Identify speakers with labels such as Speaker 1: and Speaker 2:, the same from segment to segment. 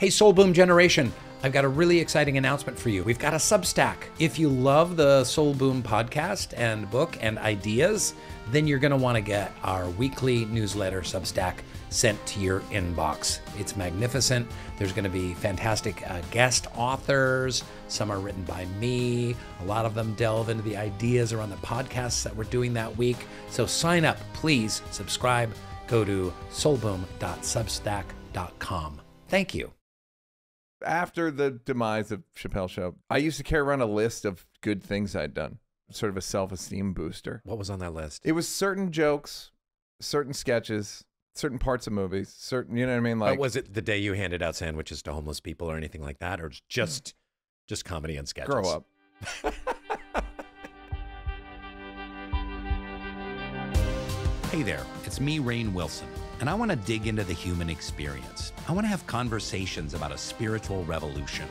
Speaker 1: Hey, Soul Boom Generation, I've got a really exciting announcement for you. We've got a Substack. If you love the Soul Boom podcast and book and ideas, then you're going to want to get our weekly newsletter Substack sent to your inbox. It's magnificent. There's going to be fantastic uh, guest authors. Some are written by me. A lot of them delve into the ideas around the podcasts that we're doing that week. So sign up, please subscribe. Go to soulboom.substack.com. Thank you.
Speaker 2: After the demise of Chappelle Show, I used to carry around a list of good things I'd done, sort of a self-esteem booster.
Speaker 1: What was on that list?
Speaker 2: It was certain jokes, certain sketches, certain parts of movies, certain, you know what I mean?
Speaker 1: But
Speaker 2: Like,
Speaker 1: was it the day you handed out sandwiches to homeless people or anything like that, or hmm. just just comedy and sketches?
Speaker 2: grow up.
Speaker 3: Hey there, it's me, Rainn Wilson, and I want to dig into the human experience. I want to have conversations about a spiritual revolution.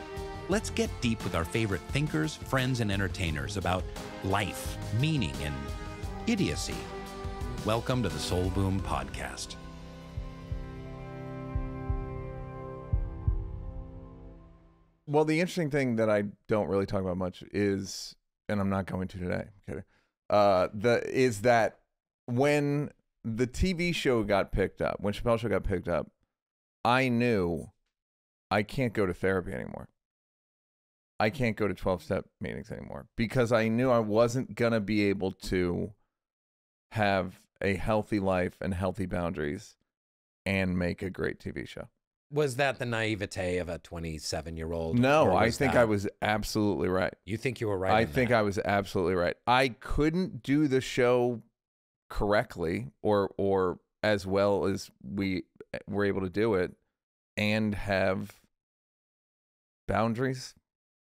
Speaker 3: Let's get deep with our favorite thinkers, friends, and entertainers about life, meaning, and idiocy. Welcome to the Soul Boom Podcast.
Speaker 2: Well, the interesting thing that I don't really talk about much is, and I'm not going to today. I'm. Uh, the is that when the TV show got picked up, when Chappelle Show got picked up, I knew I can't go to therapy anymore. I can't go to 12 step meetings anymore because I knew I wasn't going to be able to have a healthy life and healthy boundaries and make a great TV show.
Speaker 1: Was that the naivete of a 27 year old?
Speaker 2: No, I think I was absolutely right.
Speaker 1: You think you were right?
Speaker 2: I think
Speaker 1: that?
Speaker 2: I was absolutely right. I couldn't do the show correctly or or as well as we were able to do it and have boundaries.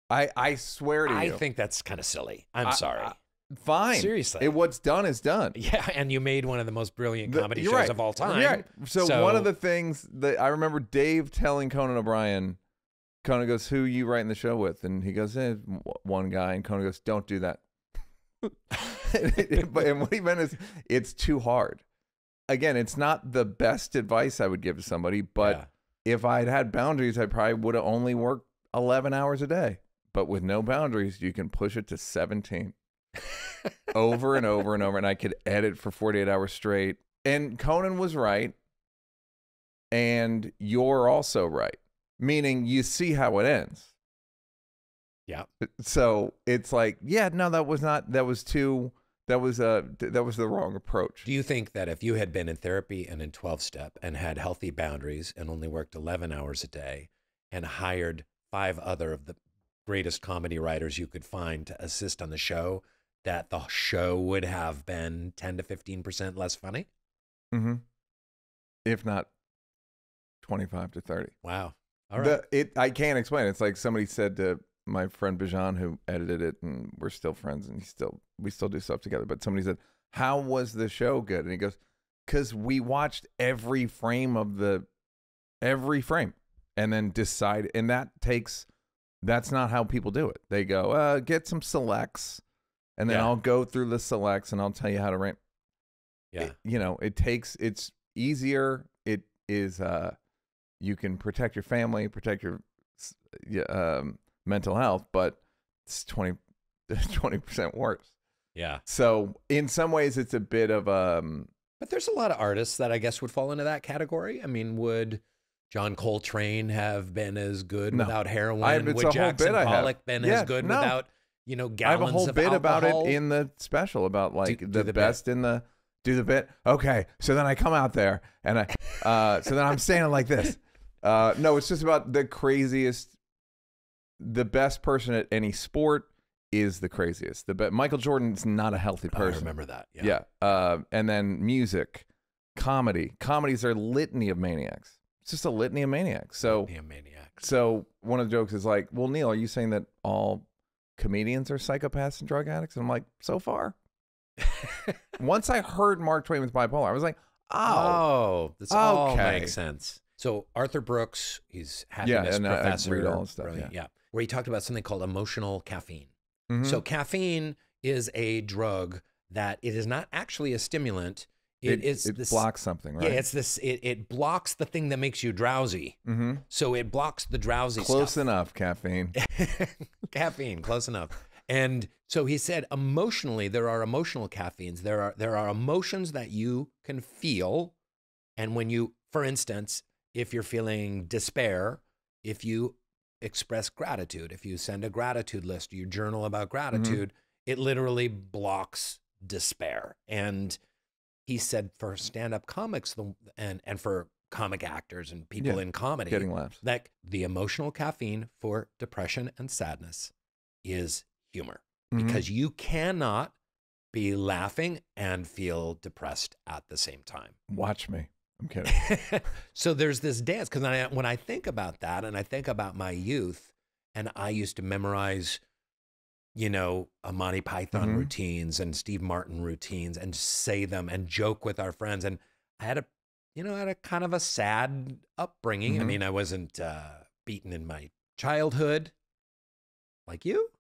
Speaker 2: I I swear to
Speaker 1: I
Speaker 2: you.
Speaker 1: I think that's kind of silly. I'm
Speaker 2: I-
Speaker 1: sorry.
Speaker 2: I- fine.
Speaker 1: Seriously.
Speaker 2: It, what's done is done.
Speaker 1: yeah, and you made one of the most brilliant comedy
Speaker 2: you're
Speaker 1: shows
Speaker 2: right.
Speaker 1: of all time.
Speaker 2: Yeah. So,
Speaker 1: So-
Speaker 2: one of the things that I remember Dave telling Conan O'Brien, Conan goes, "Who you writing the show with?" And he goes, eh, "One guy." And Conan goes, "Don't do that." but and what he meant is, it's too hard. Again, it's not the best advice I would give to somebody, but
Speaker 1: Yeah.
Speaker 2: if I'd had boundaries, I probably would have only worked eleven hours a day. But with no boundaries, you can push it to seventeen over and over and over, and I could edit for 48 hours straight. And Conan was right, and you're also right, meaning you see how it ends.
Speaker 1: Yeah.
Speaker 2: So it's like, yeah, no, that was not. That was too. That was uh that was the wrong approach.
Speaker 1: Do you think that if you had been in therapy and in 12 step and had healthy boundaries and only worked 11 hours a day and hired five other of the greatest comedy writers you could find to assist on the show, that the show would have been 10 to 15% less funny?
Speaker 2: Mm-hmm. If not 25 to 30.
Speaker 1: Wow. All right.
Speaker 2: The, it I can't explain. It's like somebody said to my friend Bijan who edited it, and we're still friends, and he still we still do stuff together. But somebody said, "How was the show good?" And he goes, "Cause we watched every frame of the every frame, and then decide, and that takes that's not how people do it. They go, uh, get some selects, and then
Speaker 1: Yeah.
Speaker 2: I'll go through the selects, and I'll tell you how to rank."
Speaker 1: yeah.
Speaker 2: it- you know, it takes it's easier. It is uh you can protect your family, protect your um, mental health, but it's 20 percent worse.
Speaker 1: yeah.
Speaker 2: So in some ways, it's a bit of um
Speaker 1: But there's a lot of artists that I guess would fall into that category. I mean, would John Coltrane have been as good
Speaker 2: No.
Speaker 1: without heroin?
Speaker 2: I-
Speaker 1: would Jackson
Speaker 2: bit.
Speaker 1: Pollock been
Speaker 2: Yeah,
Speaker 1: as good
Speaker 2: no.
Speaker 1: without, you know,
Speaker 2: I have a whole bit about it in the special about like
Speaker 1: do
Speaker 2: the,
Speaker 1: the bit.
Speaker 2: best in the do the bit. Okay, so then I come out there and I uh so then I'm standing like this. Uh no, it's just about the craziest the best person at any sport is the craziest. The be- Michael Jordan's not a healthy
Speaker 1: person. I remember that. Yeah.
Speaker 2: Yeah. Uh, and then music, comedy. Comedies are a litany of maniacs. It's just a litany of maniacs. So
Speaker 1: Be a maniac.
Speaker 2: so one of the jokes is like, well, Neal, are you saying that all comedians are psychopaths and drug addicts? And I'm like, so far. Once I heard Mark Twain was bipolar, I was like, oh,
Speaker 1: Oh, this all makes sense. So Arthur Brooks, he's
Speaker 2: Yeah,
Speaker 1: happiness
Speaker 2: and I- I
Speaker 1: professor.
Speaker 2: read all stuff,
Speaker 1: brilliant,
Speaker 2: yeah.
Speaker 1: yeah, where he talked about something called emotional caffeine.
Speaker 2: Mhm.
Speaker 1: So caffeine is a drug that it is not actually a stimulant. It is
Speaker 2: it
Speaker 1: this,
Speaker 2: blocks something, right?
Speaker 1: Yeah, it's this. It, it blocks the thing that makes you drowsy.
Speaker 2: mm-hmm.
Speaker 1: So it blocks the drowsy
Speaker 2: close
Speaker 1: stuff.
Speaker 2: enough. Caffeine.
Speaker 1: caffeine, close enough. And so he said, emotionally, there are emotional caffeines. There are there are emotions that you can feel, and when you, for instance, if you're feeling despair, if you express gratitude, if you send a gratitude list, you journal about gratitude, it literally blocks despair. And he said for stand-up comics, the, and and for comic actors and people
Speaker 2: Yeah,
Speaker 1: in comedy,
Speaker 2: Getting laughs.
Speaker 1: like the emotional caffeine for depression and sadness is humor
Speaker 2: Mhm.
Speaker 1: because you cannot be laughing and feel depressed at the same time.
Speaker 2: Watch me. I'm kidding.
Speaker 1: so there's this dance because I, when I think about that and I think about my youth, and I used to memorize, you know, Monty Python
Speaker 2: Mhm.
Speaker 1: routines and Steve Martin routines and say them and joke with our friends. And I had a, you know, I had a kind of a sad upbringing. I
Speaker 2: Mhm.
Speaker 1: mean, I wasn't uh, beaten in my childhood like you.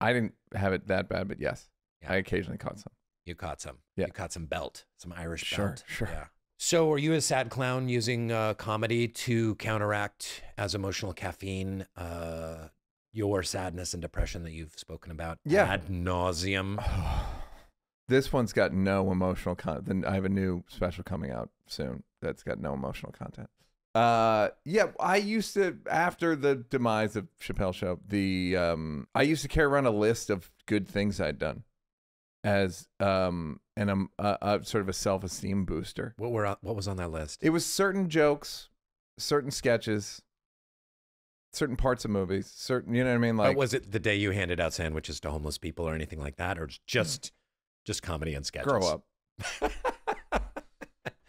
Speaker 2: I didn't have it that bad, but yes,
Speaker 1: Yeah.
Speaker 2: I occasionally caught some.
Speaker 1: You caught some.
Speaker 2: Yeah.
Speaker 1: You caught some belt, some Irish
Speaker 2: Sure,
Speaker 1: belt.
Speaker 2: sure.
Speaker 1: Yeah. So, are you a sad clown using uh, comedy to counteract as emotional caffeine uh, your sadness and depression that you've spoken about
Speaker 2: Yeah.
Speaker 1: ad nauseum?
Speaker 2: this one's got no emotional content. Then I have a new special coming out soon that's got no emotional content. Uh, yeah, I used to after the demise of Chappelle Show, the um, I used to carry around a list of good things I'd done as um, and I'm uh, uh, sort of a self esteem booster.
Speaker 1: What were what was on that list?
Speaker 2: It was certain jokes, certain sketches, certain parts of movies, certain you know what I mean.
Speaker 1: Uh,
Speaker 2: Like
Speaker 1: was it the day you handed out sandwiches to homeless people or anything like that, or just just comedy and sketches?
Speaker 2: grow up.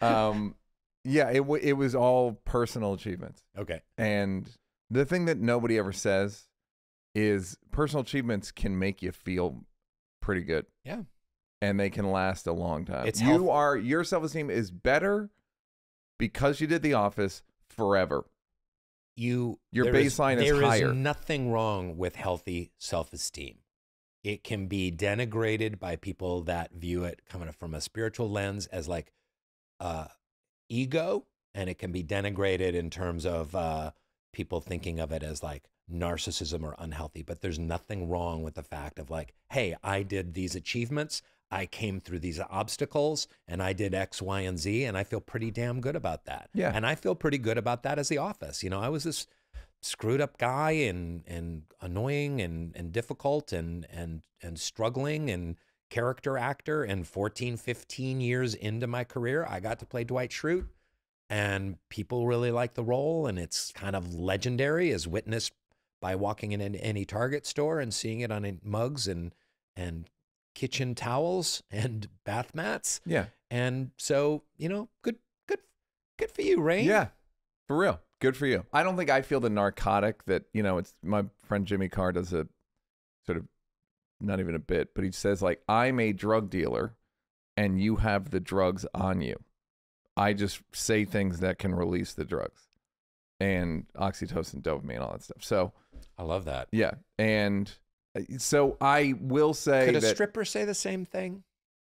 Speaker 2: um, yeah, it w- it was all personal achievements,
Speaker 1: okay.
Speaker 2: and the thing that nobody ever says is personal achievements can make you feel pretty good.
Speaker 1: Yeah.
Speaker 2: and they can last a long time.
Speaker 1: It's
Speaker 2: you
Speaker 1: health-
Speaker 2: are your self esteem is better because you did The Office forever.
Speaker 1: you
Speaker 2: Your
Speaker 1: there is-
Speaker 2: baseline is
Speaker 1: there
Speaker 2: higher.
Speaker 1: There is nothing wrong with healthy self-esteem it can be denigrated by people that view it coming from a spiritual lens as like uh ego and it can be denigrated in terms of uh people thinking of it as like narcissism or unhealthy but there's nothing wrong with the fact of like hey i did these achievements i came through these obstacles and i did x y and z and i feel pretty damn good about that.
Speaker 2: Yeah.
Speaker 1: and i feel pretty good about that as the office. You know i was this screwed up guy and and annoying and and difficult and and and struggling and character actor. And 14 15 years into my career i got to play dwight schrute and people really like the role and it's kind of legendary as witnessed by walking in any target store and seeing it on mugs and and kitchen towels and bath mats
Speaker 2: Yeah,
Speaker 1: and so you know good good good for you Rainn
Speaker 2: yeah, for real. Good for you. I don't think I feel the narcotic that you know. It's my friend Jimmy Carr does a sort of not even a bit, but he says like I'm a drug dealer, and you have the drugs on you. I just say things that can release the drugs, and oxytocin, dopamine, all that stuff. So
Speaker 1: i love that
Speaker 2: yeah, and uh, so I will say
Speaker 1: could a
Speaker 2: that
Speaker 1: stripper say the same thing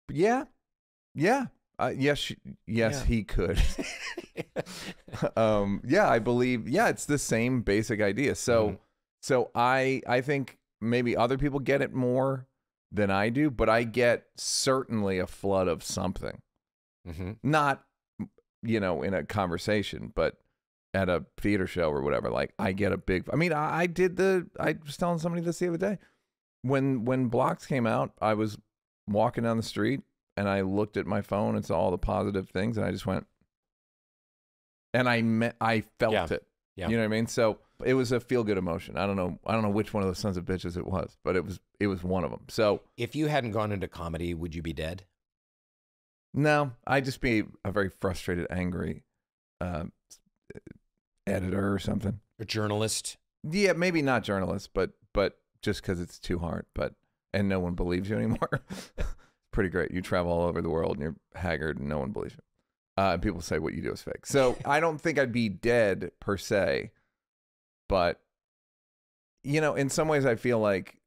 Speaker 2: yeah, yeah, uh, yes, yes,
Speaker 1: Yeah.
Speaker 2: he could. um, yeah, I believe. Yeah, it's the same basic idea. So,
Speaker 1: Mhm.
Speaker 2: so I I think maybe other people get it more than I do, but I get certainly a flood of something.
Speaker 1: hmm
Speaker 2: Not, you know, in a conversation, but at a theater show or whatever. Like I get a big. I mean, I, I did the. I was telling somebody this the other day. When when Blocks came out, I was walking down the street and I looked at my phone and saw all the positive things, and I just went. And I met, I felt
Speaker 1: Yeah.
Speaker 2: it.
Speaker 1: Yeah.
Speaker 2: You know what I mean? So it was a feel good emotion. I don't know. I don't know which one of those sons of bitches it was, but it was it was one of them. So
Speaker 1: If you hadn't gone into comedy, would you be dead?
Speaker 2: no, I'd just be a very frustrated, angry uh, editor or something.
Speaker 1: A journalist?
Speaker 2: Yeah, maybe not journalist, but but just because it's too hard. But and no one believes you anymore. Pretty great. You travel all over the world and you're haggard and no one believes you. Uh, and people say what you do is fake. So I don't think I'd be dead per se, but you know, in some ways, I feel like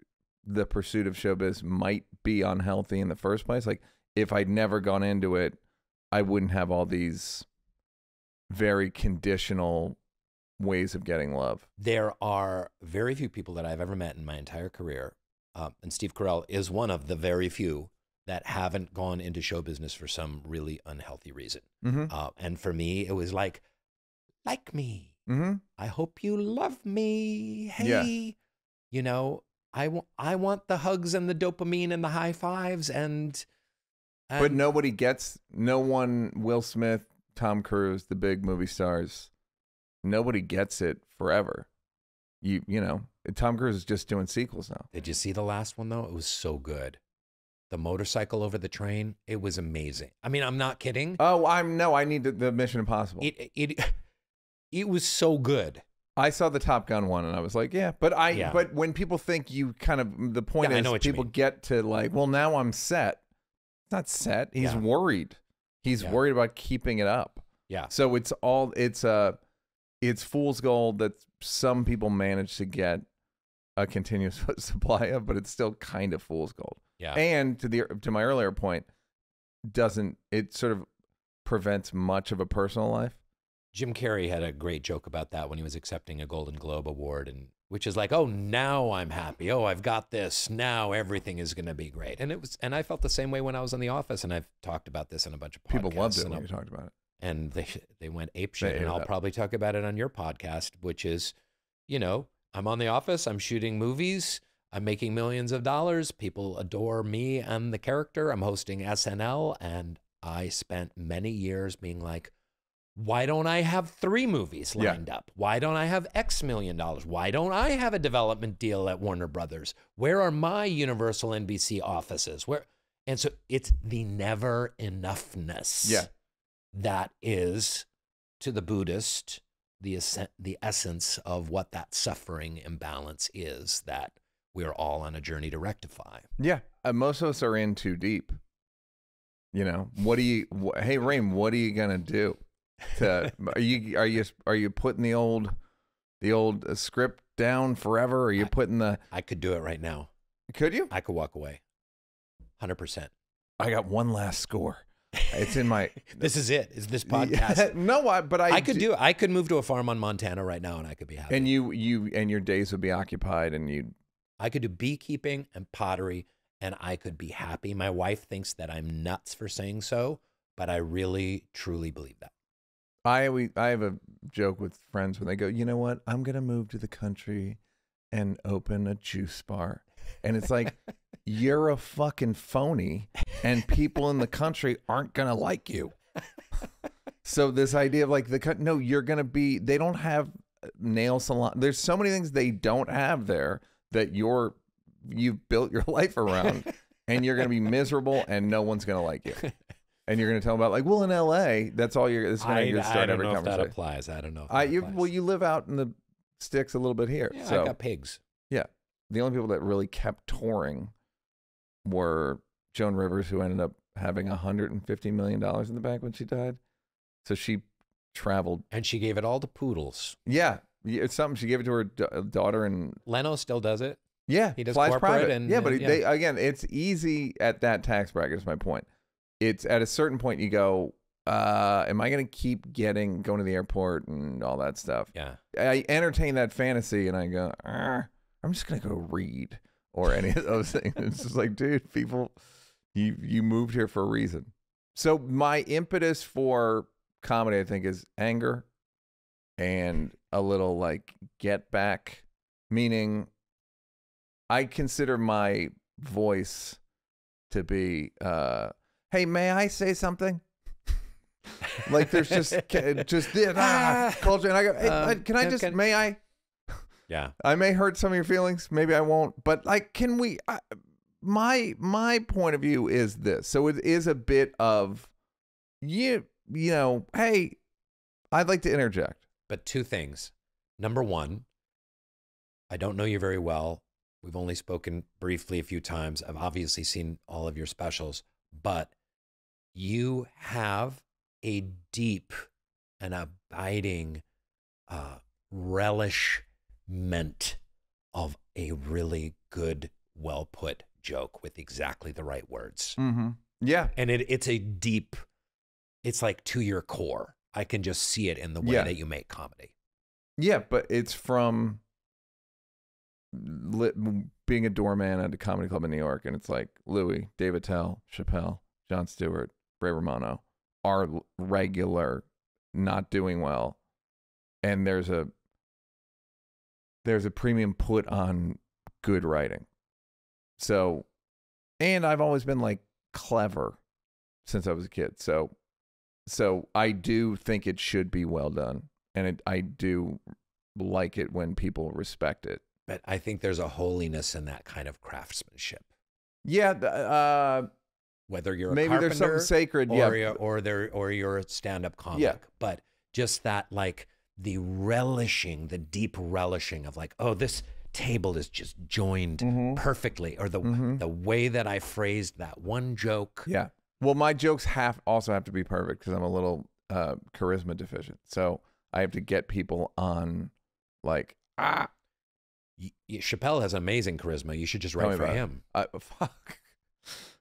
Speaker 2: the pursuit of showbiz might be unhealthy in the first place. Like if I'd never gone into it, I wouldn't have all these very conditional ways of getting love.
Speaker 1: There are very few people that I've ever met in my entire career, uh, and Steve Carell is one of the very few that haven't gone into show business for some really unhealthy reason.
Speaker 2: Mm-hmm.
Speaker 1: Uh, and for me, it was like, like me.
Speaker 2: Mm-hmm.
Speaker 1: I hope you love me. Hey,
Speaker 2: Yeah.
Speaker 1: you know, I want I want the hugs and the dopamine and the high fives and,
Speaker 2: But nobody gets. No one. Will Smith, Tom Cruise, the big movie stars. Nobody gets it forever. You you know, Tom Cruise is just doing sequels now.
Speaker 1: Did you see the last one though? It was so good. The motorcycle over the train, it was amazing. I mean, I'm not kidding.
Speaker 2: Oh, I'm no. I need the, the Mission Impossible.
Speaker 1: It it it was so good.
Speaker 2: I saw the Top Gun one and I was like, yeah, but I
Speaker 1: Yeah.
Speaker 2: but when people think you kind of the point
Speaker 1: Yeah, I
Speaker 2: is people get to like, well, now I'm set. It's not set. He's
Speaker 1: Yeah.
Speaker 2: worried. He's worried about keeping it up.
Speaker 1: Yeah.
Speaker 2: So it's all it's a it's fool's gold that some people manage to get a continuous supply of, but it's still kind of fool's gold.
Speaker 1: Yeah.
Speaker 2: And to the to my earlier point, doesn't it sort of prevents much of a personal life?
Speaker 1: Jim Carrey had a great joke about that when he was accepting a Golden Globe award and which is like, "Oh, now I'm happy. Oh, I've got this. Now everything is going to be great." And it was and I felt the same way when I was on The Office and I've talked about this in a bunch of podcasts.
Speaker 2: People loved it when you talked about it.
Speaker 1: And they they went ape shit. And I'll
Speaker 2: up.
Speaker 1: probably talk about it on your podcast, which is, you know, I'm on The Office. I'm shooting movies. I'm making millions of dollars. People adore me and the character. I'm hosting SNL, and I spent many years being like, why don't I have three movies
Speaker 2: Yeah.
Speaker 1: lined up? Why don't I have X million dollars? Why don't I have a development deal at Warner Brothers? Where are my Universal NBC offices? Where and so it's the never enoughness
Speaker 2: Yeah.
Speaker 1: That is to the Buddhist the the essence of what that suffering imbalance is that we're all on a journey to rectify.
Speaker 2: Yeah, uh, most of us are in too deep. You know, what do you? Wh- hey, Rainn, what are you gonna do? To are you are you are you putting the old the old uh, script down forever? Or are you
Speaker 1: I-
Speaker 2: putting the?
Speaker 1: I could do it right now.
Speaker 2: Could you?
Speaker 1: I could walk away. 100%.
Speaker 2: I got one last score. It's in my
Speaker 1: This is it. Is this podcast?
Speaker 2: no, I but I
Speaker 1: I, could do I could move to a farm on Montana right now and I could be happy.
Speaker 2: And you you and your days would be occupied, and you
Speaker 1: I could do beekeeping and pottery and I could be happy. My wife thinks that I'm nuts for saying so, but I really truly believe that.
Speaker 2: I we I have a joke with friends when they go, you know what? I'm gonna move to the country and open a juice bar, and it's like you're a fucking phony, and people in the country aren't gonna like you. So this idea of like the no, you're gonna be. They don't have uh, nail salon. There's so many things they don't have there that you're you've built your life around, and you're gonna be miserable, and no one's gonna like you. And you're gonna tell them about like, well, in L.A., that's all you're. It's gonna
Speaker 1: I,
Speaker 2: you're
Speaker 1: I
Speaker 2: start
Speaker 1: don't
Speaker 2: every
Speaker 1: know if that applies. I don't know.
Speaker 2: I you well, you live out in the sticks a little bit here,
Speaker 1: yeah,
Speaker 2: so
Speaker 1: I got pigs.
Speaker 2: Yeah. The only people that really kept touring were Joan Rivers, who ended up having 150 million dollars in the bank when she died. So she traveled.
Speaker 1: And she gave it all to poodles.
Speaker 2: Yeah, yeah, it's something. She gave it to her da- daughter, and
Speaker 1: Leno still does it.
Speaker 2: yeah,
Speaker 1: He does
Speaker 2: flies
Speaker 1: corporate
Speaker 2: private.
Speaker 1: and-
Speaker 2: yeah, but
Speaker 1: and-
Speaker 2: they again, it's easy at that tax bracket. Is my point. It's at a certain point you go. Uh, am I going to keep getting going to the airport and all that stuff?
Speaker 1: Yeah.
Speaker 2: I entertain that fantasy and I go, "Ah, I'm just gonna go read or any of those things. It's just like, dude, people, you you moved here for a reason. So my impetus for comedy, I think, is anger and a little like get back, meaning I consider my voice to be, uh, hey, may I say something? like there's just just this ah, culture, and I go, hey,
Speaker 1: Um,
Speaker 2: can I just may I?
Speaker 1: Yeah.
Speaker 2: I may hurt some of your feelings, maybe I won't, but like, can we? I, my my point of view is this. So it is a bit of you you know, hey, I'd like to interject.
Speaker 1: But two things. Number one, I don't know you very well. We've only spoken briefly a few times. I've obviously seen all of your specials, but you have a deep and abiding uh, relishment of a really good, well put joke with exactly the right words.
Speaker 2: Mm-hmm. Yeah,
Speaker 1: And it, it's a deep it's like to your core. I can just see it in the way
Speaker 2: Yeah.
Speaker 1: that you make comedy.
Speaker 2: Yeah, but it's from li- being a doorman at a comedy club in New York, and it's like Louis, Dave Attell, Chappelle, Jon Stewart, Ray Romano are regular, not doing well, and there's a there's a premium put on good writing. So, and I've always been like clever since I was a kid. So, so I do think it should be well done, and it, I do like it when people respect it.
Speaker 1: But I think there's a holiness in that kind of craftsmanship.
Speaker 2: Yeah, uh,
Speaker 1: Whether you're a
Speaker 2: maybe there's something sacred.
Speaker 1: or
Speaker 2: yeah,
Speaker 1: you're, or there or you're a stand-up comic. yeah. But just that like the relishing, the deep relishing of like, oh, this table is just joined
Speaker 2: Mhm.
Speaker 1: perfectly, or the
Speaker 2: Mhm.
Speaker 1: the way that I phrased that one joke.
Speaker 2: yeah. Well, my jokes have also have to be perfect because I'm a little uh, charisma deficient. So I have to get people on, like ah,
Speaker 1: Y- y- Chappelle has amazing charisma. You should just write for him.
Speaker 2: I, fuck.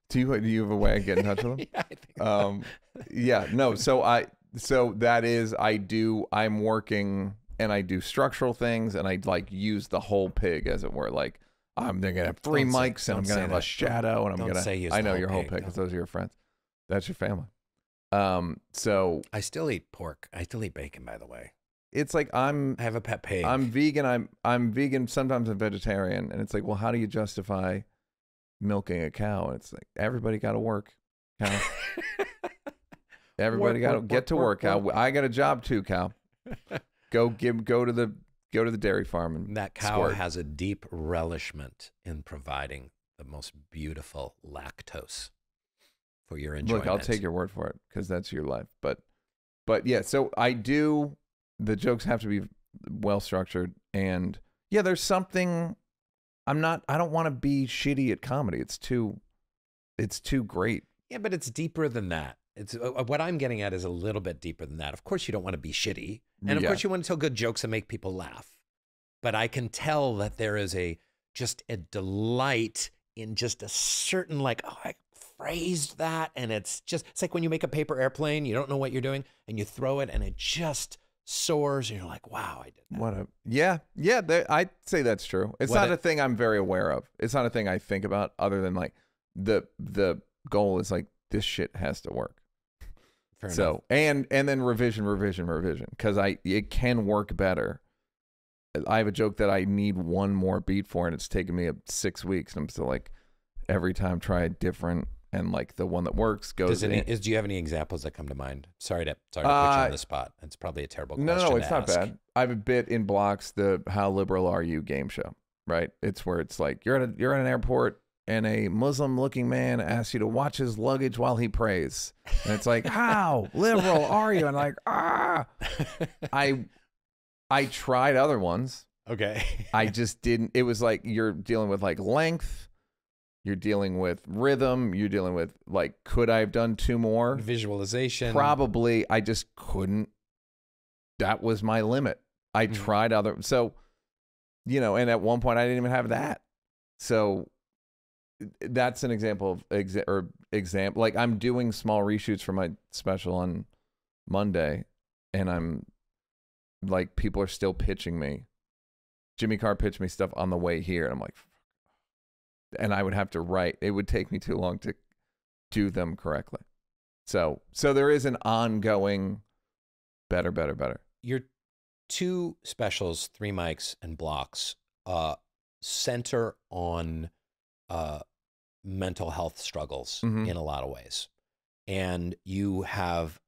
Speaker 2: Do you do you have a way I get in touch with him?
Speaker 1: yeah, I think
Speaker 2: um yeah no so i so that is i do i'm working and i do structural things and i like use the whole pig as it were like i'm gonna have 3
Speaker 1: Don't say-
Speaker 2: mics and i'm gonna have
Speaker 1: that.
Speaker 2: a shadow and i'm gonna
Speaker 1: say
Speaker 2: i know your whole
Speaker 1: pig,
Speaker 2: because those are your friends that's your family um so
Speaker 1: I still eat pork. I still eat bacon, by the way.
Speaker 2: it's like i'm
Speaker 1: I have a pet pig.
Speaker 2: i'm vegan i'm i'm vegan sometimes i'm vegetarian and it's like well how do you justify milking a cow and it's like everybody got to work cow Everybody got to get to
Speaker 1: work,
Speaker 2: Cow. I got a job too, cow. go give, go to the, go to the dairy farm and
Speaker 1: that cow
Speaker 2: squirt.
Speaker 1: has a deep relishment in providing the most beautiful lactose for your enjoyment.
Speaker 2: look. I'll take your word for it because that's your life. But, but yeah. So I do. The jokes have to be well structured, and yeah, there's something. I'm not. I don't want to be shitty at comedy. It's too. It's too great.
Speaker 1: Yeah, but it's deeper than that. It's uh, what I'm getting at is a little bit deeper than that. Of course, you don't want to be shitty, and of
Speaker 2: Yeah.
Speaker 1: course, you want to tell good jokes and make people laugh. But I can tell that there is a just a delight in just a certain like, oh, I phrased that, and it's just it's like when you make a paper airplane, you don't know what you're doing, and you throw it, and it just soars, and you're like, wow, I did that.
Speaker 2: What a yeah yeah. There, I'd say that's true. It's
Speaker 1: What
Speaker 2: not
Speaker 1: a-
Speaker 2: a thing I'm very aware of. It's not a thing I think about other than like the the goal is like this shit has to work.
Speaker 1: Fair enough.
Speaker 2: so and and then revision revision revision because I it can work better. I have a joke that I need one more beat for and it's taken me six weeks and I'm still like every time try a different and like the one that works goes
Speaker 1: Does any,
Speaker 2: in.
Speaker 1: is, do you have any examples that come to mind? Sorry to sorry to put you
Speaker 2: Uh,
Speaker 1: on the spot. It's probably a terrible
Speaker 2: No,
Speaker 1: question.
Speaker 2: no, it's not
Speaker 1: ask.
Speaker 2: bad. I have a bit in blocks the "How liberal are you?" game show. Right? It's where it's like you're at a, you're at an airport and a Muslim-looking man asks you to watch his luggage while he prays, and it's like, "How liberal are you?" And like, ah, I I tried other ones.
Speaker 1: Okay.
Speaker 2: I just didn't. It was like you're dealing with like length. You're dealing with rhythm. You're dealing with like, could I have done two more?
Speaker 1: Visualization.
Speaker 2: Probably I just couldn't. That was my limit. I
Speaker 1: Mhm.
Speaker 2: tried other so you know, and at one point I didn't even have that. So that's an example of exa- or example like I'm doing small reshoots for my special on Monday and I'm like people are still pitching me. Jimmy Carr pitched me stuff on the way here and I'm like and I would have to write. It would take me too long to do them correctly. So so there is an ongoing better, better, better.
Speaker 1: Your two specials, three mics and blocks, uh, center on uh, mental health struggles
Speaker 2: Mhm.
Speaker 1: in a lot of ways, and you have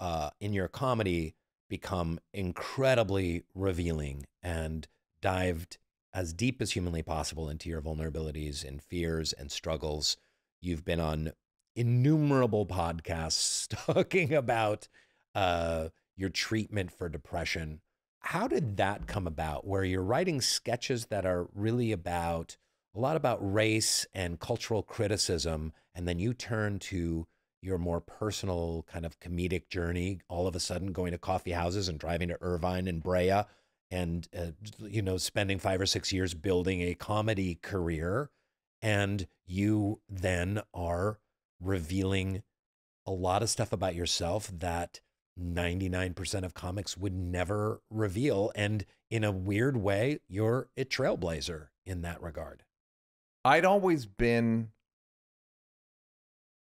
Speaker 1: uh, in your comedy become incredibly revealing and dived as deep as humanly possible into your vulnerabilities and fears and struggles. You've been on innumerable podcasts talking about uh, your treatment for depression. How did that come about? Where you're writing sketches that are really about a lot about race and cultural criticism, and then you turn to your more personal kind of comedic journey, all of a sudden going to coffee houses and driving to Irvine and Brea and, uh, you know, spending five or six years building a comedy career. And you then are revealing a lot of stuff about yourself that 99% of comics would never reveal. And in a weird way, you're a trailblazer in that regard.
Speaker 2: I'd always been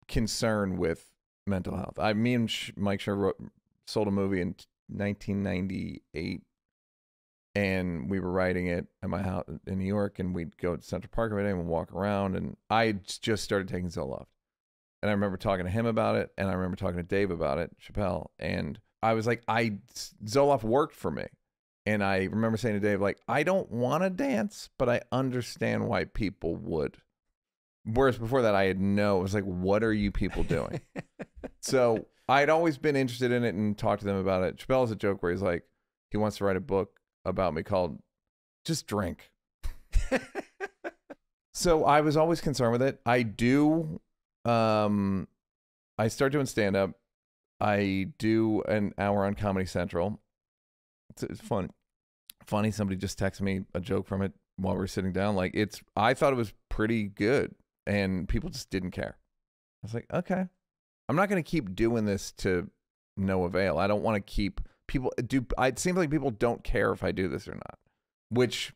Speaker 2: concerned with mental health. I, me and Sh- Mike Sher wrote, sold a movie in 1998, and we were writing it at my house in New York, and we'd go to Central Park every day and walk around, and I just started taking Zoloft. And I remember talking to him about it, and I remember talking to Dave about it, Chappelle, and I was like, I Zoloft worked for me. And I remember saying to Dave, like, I don't want to dance, but I understand why people would. Whereas before that, I had no. It was like, what are you people doing? so I'd always been interested in it and talked to them about it. Chappelle has a joke where he's like, he wants to write a book about me called "Just Drink." so I was always concerned with it. I do. Um, I start doing stand up. I do an hour on Comedy Central. It's, it's fun. Funny. Somebody just texted me a joke from it while we were sitting down. Like it's. I thought it was pretty good, and people just didn't care. I was like, okay, I'm not going to keep doing this to no avail. I don't want to keep people do. It seems like people don't care if I do this or not, which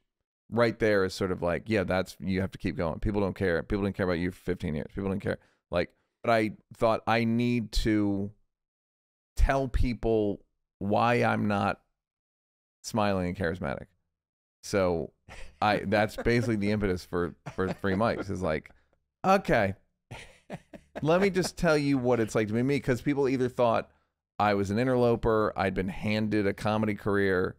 Speaker 2: right there is sort of like, yeah, that's you have to keep going. People don't care. People didn't care about you for 15 years. People didn't care. Like, but I thought I need to tell people why I'm not smiling and charismatic. So I that's basically the impetus for for Three Mics is like, okay, let me just tell you what it's like to be me because people either thought I was an interloper, I'd been handed a comedy career,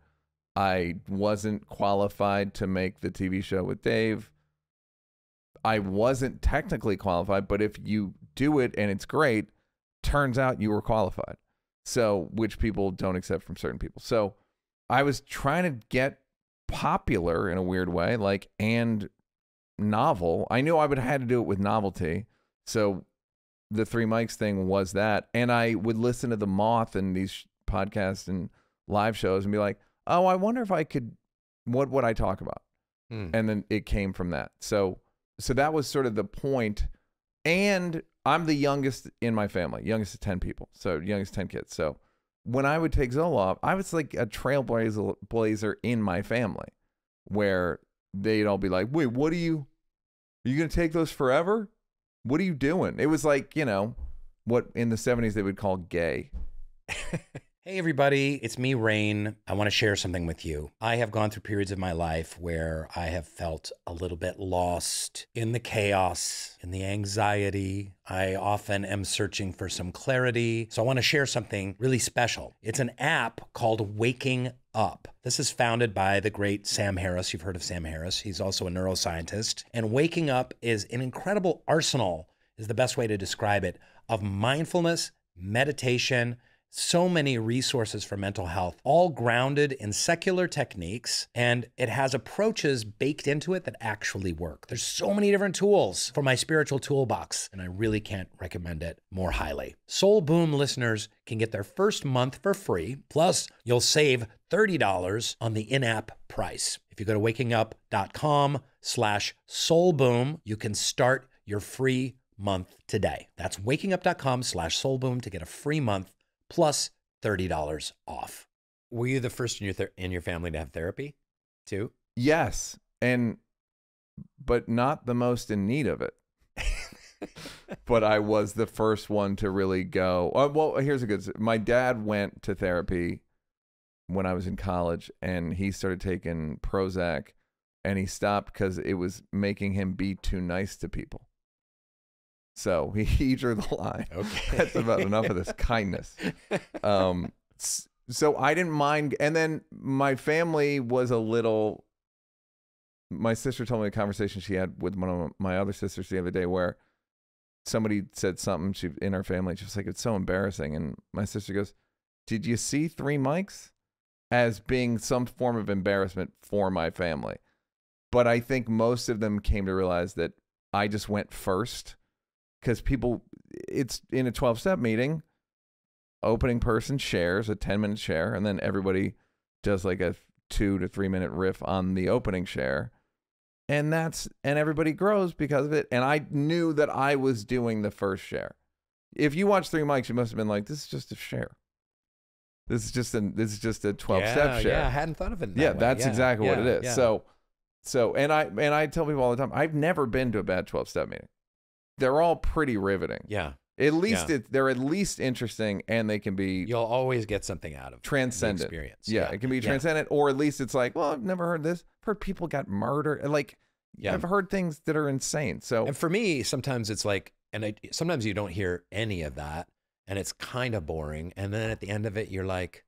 Speaker 2: I wasn't qualified to make the TV show with Dave. I wasn't technically qualified, but if you do it and it's great, turns out you were qualified. So, which people don't accept from certain people. So, I was trying to get popular in a weird way, like and novel. I knew I would have had to do it with novelty. So the three mics thing was that. And I would listen to the moth and these podcasts and live shows and be like, oh, I wonder if I could what would I talk about?
Speaker 1: Hmm.
Speaker 2: And then it came from that. So so that was sort of the point. And I'm the youngest in my family, youngest of 10 people. So youngest 10 kids. So when I would take Zoloft, I was like a trailblazer in my family where they'd all be like, wait, what are you, are you going to take those forever? What are you doing? It was like, you know, what in the 70s they would call gay.
Speaker 1: Hey, everybody, it's me, Rainn. I want to share something with you. I have gone through periods of my life where I have felt a little bit lost in the chaos, in the anxiety. I often am searching for some clarity. So I want to share something really special. It's an app called Waking Up. This is founded by the great Sam Harris. You've heard of Sam Harris. He's also a neuroscientist. And Waking Up is an incredible arsenal, is the best way to describe it, of mindfulness, meditation, so many resources for mental health, all grounded in secular techniques, and it has approaches baked into it that actually work. There's so many different tools for my spiritual toolbox, and I really can't recommend it more highly. Soul Boom listeners can get their first month for free, plus you'll save $30 on the in-app price. If you go to wakingup.com slash soulboom, you can start your free month today. That's wakingup.com slash soulboom to get a free month plus $30 off. Were you the first in your ther- in your family to have therapy too?
Speaker 2: Yes. And, but not the most in need of it. but I was the first one to really go. Uh, well, here's a good. My dad went to therapy when I was in college, and he started taking Prozac, and he stopped because it was making him be too nice to people. So he, he drew the line.
Speaker 1: Okay.
Speaker 2: That's about enough of this kindness. Um, so I didn't mind, and then my family was a little. My sister told me a conversation she had with one of my other sisters the other day where somebody said something she in her family. She was like, "It's so embarrassing," and my sister goes, "Did you see three mics as being some form of embarrassment for my family?" But I think most of them came to realize that I just went first because people, it's in a twelve step meeting. Opening person shares a ten minute share, and then everybody does like a two to three minute riff on the opening share and that's and everybody grows because of it and i knew that i was doing the first share If you watch Three Mics, you must have been like, "This is just a share. This is just a this is just a twelve
Speaker 1: yeah,
Speaker 2: step share."
Speaker 1: Yeah, I hadn't thought of it. That
Speaker 2: yeah,
Speaker 1: way.
Speaker 2: that's
Speaker 1: Yeah,
Speaker 2: exactly what it is.
Speaker 1: yeah.
Speaker 2: So, so, and I and I tell people all the time, I've never been to a bad twelve step meeting. They're all pretty riveting.
Speaker 1: yeah,
Speaker 2: At least
Speaker 1: Yeah.
Speaker 2: it, they're at least interesting, and they can be
Speaker 1: you'll always get something out of
Speaker 2: transcendent.
Speaker 1: experience.
Speaker 2: Yeah, it can be
Speaker 1: Yeah.
Speaker 2: transcendent, or at least it's like, well, I've never heard this. I've heard people got murdered. Like,
Speaker 1: Yeah.
Speaker 2: I've heard things that are insane. So,
Speaker 1: And for me, sometimes it's like, and I, sometimes you don't hear any of that, and it's kind of boring. And then at the end of it, you're like,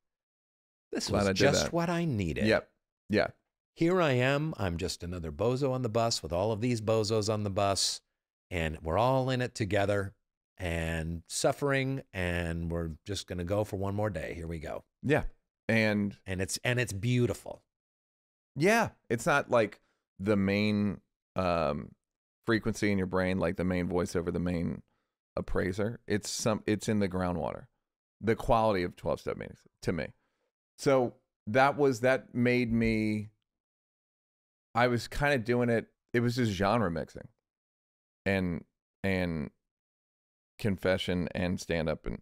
Speaker 1: this
Speaker 2: Glad
Speaker 1: was just what I needed.
Speaker 2: yep, yeah,
Speaker 1: Here I am. I'm just another bozo on the bus with all of these bozos on the bus, and we're all in it together and suffering, and we're just gonna go for one more day. Here we go.
Speaker 2: yeah, and
Speaker 1: And it's and it's beautiful.
Speaker 2: yeah, it's not like the main um, frequency in your brain, like the main voice over the main appraiser. It's some, it's in the groundwater. The quality of twelve step meetings to me. So that was that made me. I was kind of doing it. It was just genre mixing, and and confession and stand up and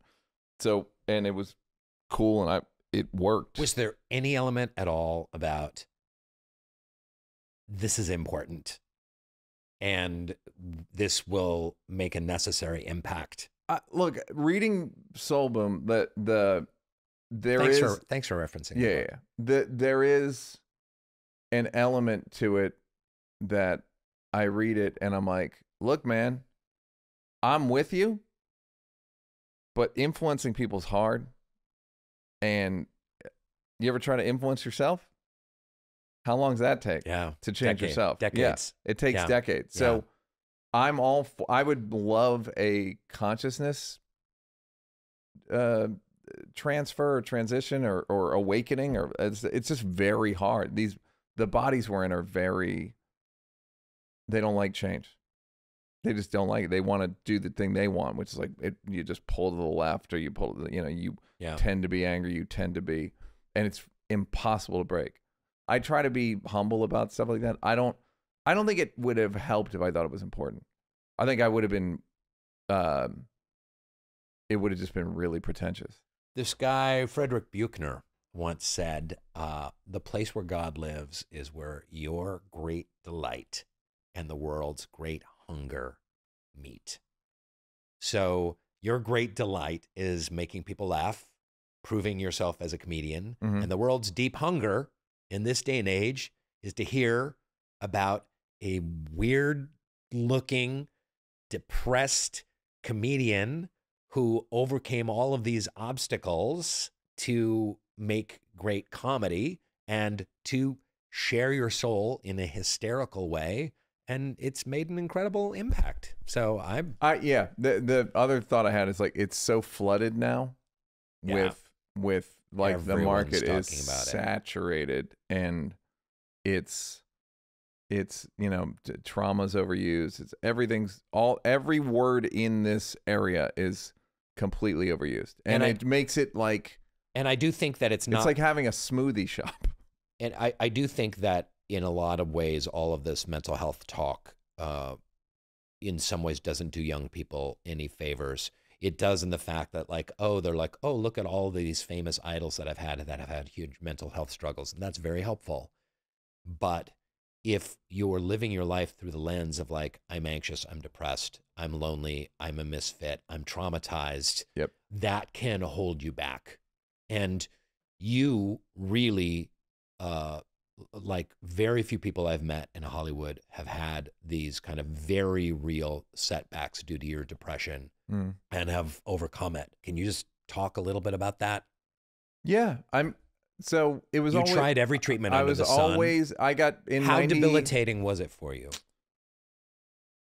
Speaker 2: so and it was cool and I it worked.
Speaker 1: Was there any element at all about this is important and this will make a necessary impact?
Speaker 2: Uh, look, reading Soul Boom, the the there
Speaker 1: thanks
Speaker 2: is
Speaker 1: for thanks for referencing.
Speaker 2: yeah, yeah, yeah. the there is an element to it that I read it and I'm like, look, man, I'm with you, but influencing people's hard. And you ever try to influence yourself? How long does that take
Speaker 1: Yeah.
Speaker 2: to change
Speaker 1: Decade-
Speaker 2: yourself? Yeah,
Speaker 1: Decades.
Speaker 2: it takes
Speaker 1: Yeah.
Speaker 2: decades.
Speaker 1: Yeah.
Speaker 2: So I'm all for, I would love a consciousness uh transfer or transition or or awakening or it's it's just very hard. These the bodies we're in are very they don't like change. They just don't like it. They want to do the thing they want, which is like it, you just pull to the left or you pull the, you know, you
Speaker 1: Yeah.
Speaker 2: tend to be angry, you tend to be, and it's impossible to break. I try to be humble about stuff like that. I don't, I don't think it would have helped if I thought it was important. I think I would have been, um, it would have just been really pretentious.
Speaker 1: This guy, Frederick Buechner, once said, uh, The place where God lives is where your great delight and the world's great hunger meet. So, your great delight is making people laugh, proving yourself as a comedian.
Speaker 2: Mhm.
Speaker 1: And the world's deep hunger in this day and age is to hear about a weird looking, depressed comedian who overcame all of these obstacles to make great comedy and to share your soul in a hysterical way and it's made an incredible impact so i'm
Speaker 2: I yeah. The the other thought I had is like it's so flooded now
Speaker 1: Yeah.
Speaker 2: with with like the market is
Speaker 1: about it.
Speaker 2: saturated and it's it's you know t- trauma's overused. It's everything's all every word in this area is completely overused, and,
Speaker 1: And I-
Speaker 2: it makes it like
Speaker 1: and i do think that it's not
Speaker 2: it's like having a smoothie shop.
Speaker 1: and I, I do think that in a lot of ways, all of this mental health talk, uh, in some ways, doesn't do young people any favors. It does in the fact that, like, oh, they're like, oh, look at all these famous idols that I've had that have had huge mental health struggles, and that's very helpful. But if you're living your life through the lens of like, I'm anxious, I'm depressed, I'm lonely, I'm a misfit, I'm traumatized,
Speaker 2: Yep.
Speaker 1: that can hold you back. And you really uh, like very few people I've met in Hollywood have had these kind of very real setbacks due to your depression
Speaker 2: Mm.
Speaker 1: and have overcome it. Can you just talk a little bit about that?
Speaker 2: Yeah, I'm. So it was
Speaker 1: you
Speaker 2: always
Speaker 1: tried every treatment
Speaker 2: I was always I got in
Speaker 1: How
Speaker 2: 90
Speaker 1: debilitating was it for you?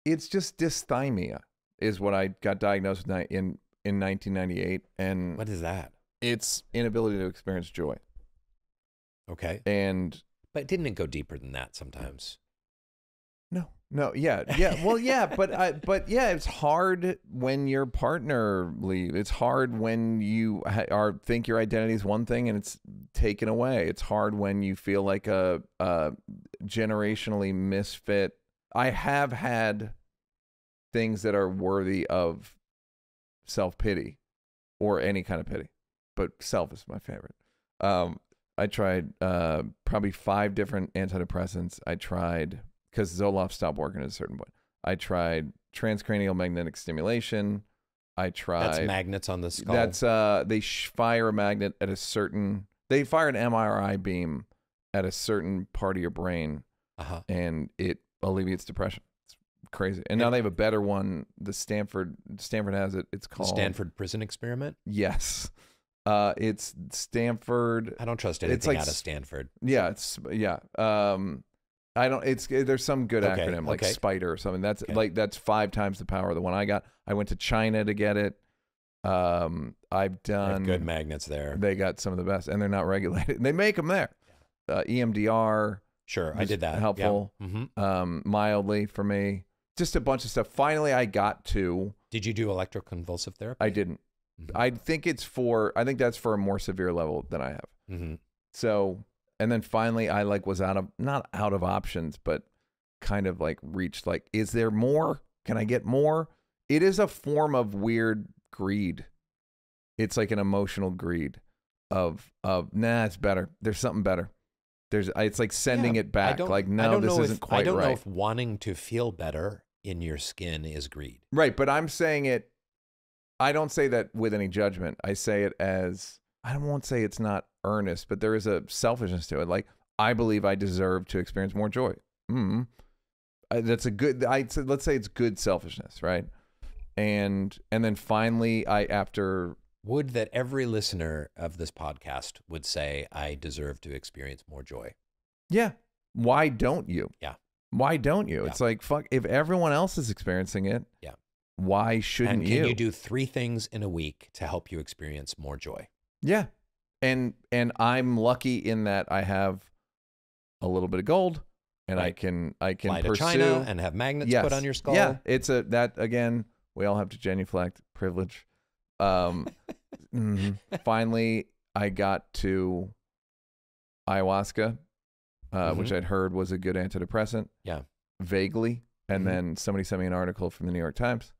Speaker 2: it's just dysthymia is what I got diagnosed with in in 1998, and
Speaker 1: What is that?
Speaker 2: it's inability to experience joy.
Speaker 1: Okay.
Speaker 2: And
Speaker 1: But didn't it go deeper than that sometimes?
Speaker 2: no, no, yeah, yeah, well, yeah, but I, but yeah, it's hard when your partner leave. It's hard when you are think your identity is one thing and it's taken away. It's hard when you feel like a, a generationally misfit. I have had things that are worthy of self pity or any kind of pity, but self is my favorite. Um, I tried uh, probably five different antidepressants. I tried because Zoloft stopped working at a certain point. I tried transcranial magnetic stimulation. I tried.
Speaker 1: That's magnets on the skull.
Speaker 2: That's uh, they sh- fire a magnet at a certain. They fire an MRI beam at a certain part of your brain,
Speaker 1: uh-huh.
Speaker 2: and it alleviates depression. It's crazy. And now they have a better one. The Stanford Stanford has it. It's called
Speaker 1: Stanford prison experiment.
Speaker 2: Yes. Uh, it's Stanford.
Speaker 1: I don't trust
Speaker 2: It's
Speaker 1: anything
Speaker 2: like
Speaker 1: out of Stanford.
Speaker 2: Yeah, it's yeah. Um, I don't. It's there's some good
Speaker 1: Okay,
Speaker 2: acronym like
Speaker 1: okay.
Speaker 2: Spider or something. That's
Speaker 1: Okay.
Speaker 2: like that's five times the power of the one I got. I went to China to get it. Um, I've done.
Speaker 1: good magnets there.
Speaker 2: They got some of the best, and they're not regulated. They make them there. Uh, EMDR,
Speaker 1: Sure, I did that.
Speaker 2: helpful.
Speaker 1: hmm
Speaker 2: um, mildly for me. Just a bunch of stuff. Finally, I got to.
Speaker 1: Did you do electroconvulsive therapy?
Speaker 2: I didn't.
Speaker 1: Mhm.
Speaker 2: I think it's for. I think that's for a more severe level than I have.
Speaker 1: hmm
Speaker 2: So, and then finally, I like was out of not out of options, but kind of like reached like, is there more? Can I get more? It is a form of weird greed. It's like an emotional greed of of nah, it's better. There's something better. There's it's like sending
Speaker 1: Yeah,
Speaker 2: it back. Like no, this isn't
Speaker 1: if,
Speaker 2: quite
Speaker 1: I don't
Speaker 2: right.
Speaker 1: know if wanting to feel better in your skin is greed.
Speaker 2: Right, but I'm saying it. I don't say that with any judgment. I say it as I won't say it's not earnest, but there is a selfishness to it. Like I believe I deserve to experience more joy. Mm. I, that's a good. I let's say it's good selfishness, right? And and then finally, I after
Speaker 1: Would that every listener of this podcast would say, I deserve to experience more joy?
Speaker 2: yeah, why don't you?
Speaker 1: Yeah.
Speaker 2: Why don't you?
Speaker 1: Yeah.
Speaker 2: It's like fuck. If everyone else is experiencing it,
Speaker 1: Yeah.
Speaker 2: Why shouldn't
Speaker 1: and can
Speaker 2: you?
Speaker 1: you do three things in a week to help you experience more joy?
Speaker 2: Yeah. And and I'm lucky in that I have a little bit of gold and I can I can
Speaker 1: Fly
Speaker 2: pursue
Speaker 1: China and have magnets
Speaker 2: yes.
Speaker 1: put on your skull.
Speaker 2: Yeah, it's a that again, we all have to genuflect privilege. Um mhm. finally I got to ayahuasca uh, which
Speaker 1: Mhm.
Speaker 2: I'd heard was a good antidepressant.
Speaker 1: Yeah.
Speaker 2: Vaguely. And
Speaker 1: Mhm.
Speaker 2: then somebody sent me an article from the New York Times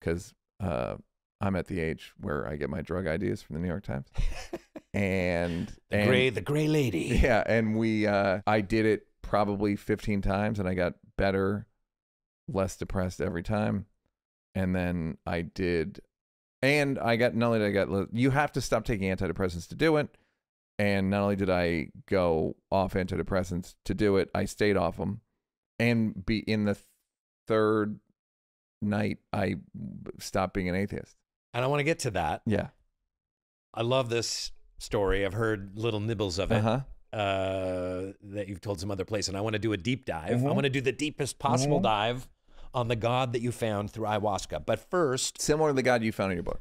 Speaker 2: because uh, I'm at the age where I get my drug ideas from the New York Times. and
Speaker 1: The
Speaker 2: and,
Speaker 1: gray, the gray lady.
Speaker 2: yeah, and we uh, I did it probably 15 times, and I got better, less depressed every time. And then I did, and I got not only did I got you have to stop taking antidepressants to do it, and not only did I go off antidepressants to do it, I stayed off them, and be in the third night I stopped being an atheist.
Speaker 1: And I want to get to that.
Speaker 2: Yeah.
Speaker 1: I love this story. I've heard little nibbles of it
Speaker 2: huh.
Speaker 1: uh, that you've told some other place, and I want to do a deep dive. I
Speaker 2: Mhm.
Speaker 1: want to do the deepest possible
Speaker 2: Mhm.
Speaker 1: dive on the God that you found through ayahuasca. But first,
Speaker 2: Similar to the God you found in your book,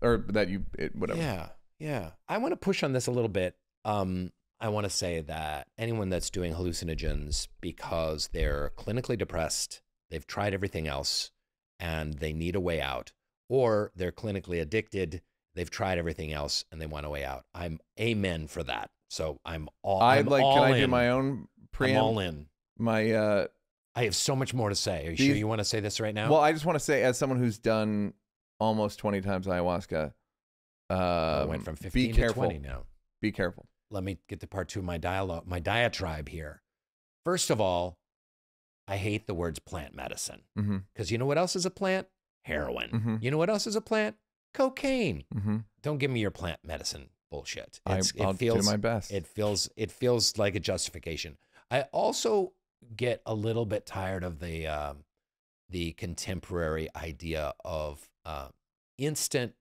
Speaker 2: or that you it, whatever.
Speaker 1: yeah, yeah, I want to push on this a little bit. Um, I want to say that anyone that's doing hallucinogens because they're clinically depressed, they've tried everything else, and they need a way out, or they're clinically addicted, they've tried everything else, and they want a way out. I'm amen for that. So I'm all.
Speaker 2: I like.
Speaker 1: all
Speaker 2: Can I do my own
Speaker 1: I'm all in.
Speaker 2: My uh,
Speaker 1: I have so much more to say. Are you sure you want to say this right now?
Speaker 2: well, I just want to say, as someone who's done almost twenty times ayahuasca,
Speaker 1: I
Speaker 2: uh,
Speaker 1: went from
Speaker 2: be
Speaker 1: 15 to
Speaker 2: careful.
Speaker 1: 20 now.
Speaker 2: Be careful.
Speaker 1: let me get to part two of my dialogue, my diatribe here. First of all, I hate the words plant medicine
Speaker 2: Mm-hmm.
Speaker 1: because you know what else is a plant? Heroin.
Speaker 2: Mhm.
Speaker 1: You know what else is a plant? Cocaine.
Speaker 2: Mm-hmm.
Speaker 1: Don't give me your plant medicine bullshit.
Speaker 2: I,
Speaker 1: It's,
Speaker 2: I'll
Speaker 1: it feels
Speaker 2: do my best.
Speaker 1: it feels it feels like a justification. I also get a little bit tired of the um, the contemporary idea of uh, instant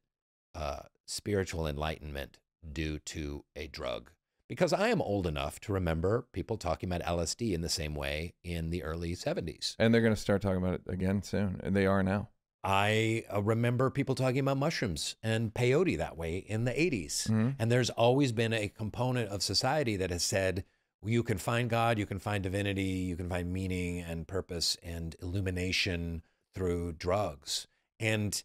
Speaker 1: uh, spiritual enlightenment due to a drug. Because I am old enough to remember people talking about LSD in the same way in the early 70s.
Speaker 2: and they're going to start talking about it again soon, and they are now.
Speaker 1: I uh, remember people talking about mushrooms and peyote that way in the 80s.
Speaker 2: Mhm.
Speaker 1: And there's always been a component of society that has said, well, you can find God, you can find divinity, you can find meaning and purpose and illumination through drugs. And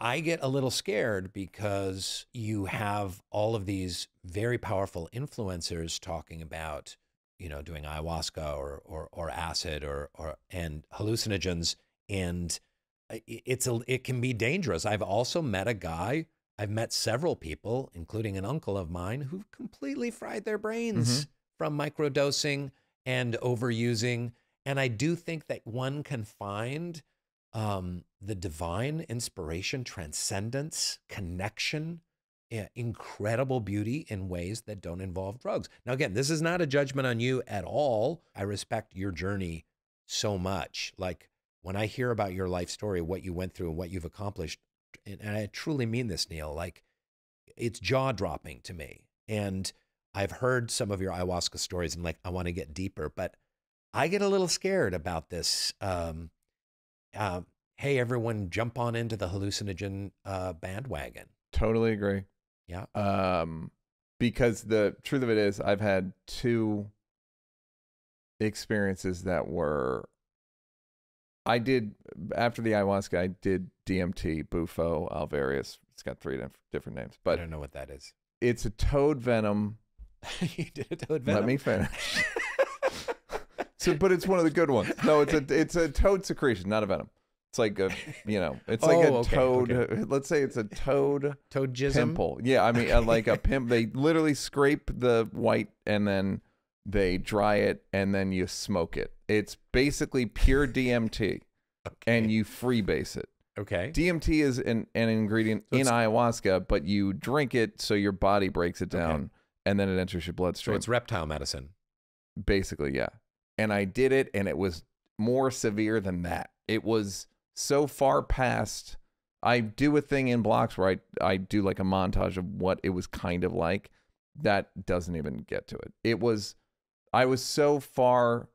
Speaker 1: I get a little scared because you have all of these very powerful influencers talking about, you know, doing ayahuasca or or, or acid or or and hallucinogens and it's a it can be dangerous. I've also met a guy. I've met several people, including an uncle of mine, who've completely fried their mm-hmm. brains from microdosing and overusing. And I do think that one can find um, the divine inspiration, transcendence, connection, eh, incredible beauty in ways that don't involve drugs. Now, again, this is not a judgment on you at all. I respect your journey so much. Like when I hear about your life story, what you went through and what you've accomplished, and, and I truly mean this, Neal, like it's jaw dropping to me. And I've heard some of your ayahuasca stories and like, I want to get deeper, but I get a little scared about this. Um, uh, hey, everyone, jump on into the hallucinogen uh, bandwagon.
Speaker 2: Totally agree.
Speaker 1: Yeah.
Speaker 2: Um, because the truth of it is, I've had two experiences that were. I did after the ayahuasca. I did DMT, Bufo, Alvarius. It's got three different names, but I
Speaker 1: don't know what that is.
Speaker 2: it's a toad venom.
Speaker 1: you did it to
Speaker 2: Let me finish. so, but it's one of the good ones. No, it's a it's a toad secretion, not a venom. It's like a you know, it's like a
Speaker 1: Oh, okay,
Speaker 2: toad.
Speaker 1: okay.
Speaker 2: Let's say it's a toad
Speaker 1: Toad jism.
Speaker 2: pimple. Yeah, I mean, uh, like a pimp. They literally scrape the white and then they dry it and then you smoke it. It's basically pure DMT,
Speaker 1: Okay.
Speaker 2: and you freebase it.
Speaker 1: okay.
Speaker 2: DMT is an, an ingredient
Speaker 1: So
Speaker 2: in ayahuasca, but you drink it so your body breaks it down and then it enters your bloodstream.
Speaker 1: so it's reptile medicine.
Speaker 2: basically, yeah. And I did it, and it was more severe than that. It was so far past. I do a thing in blocks where I I do like a montage of what it was kind of like. That doesn't even get to it. It was, I was so far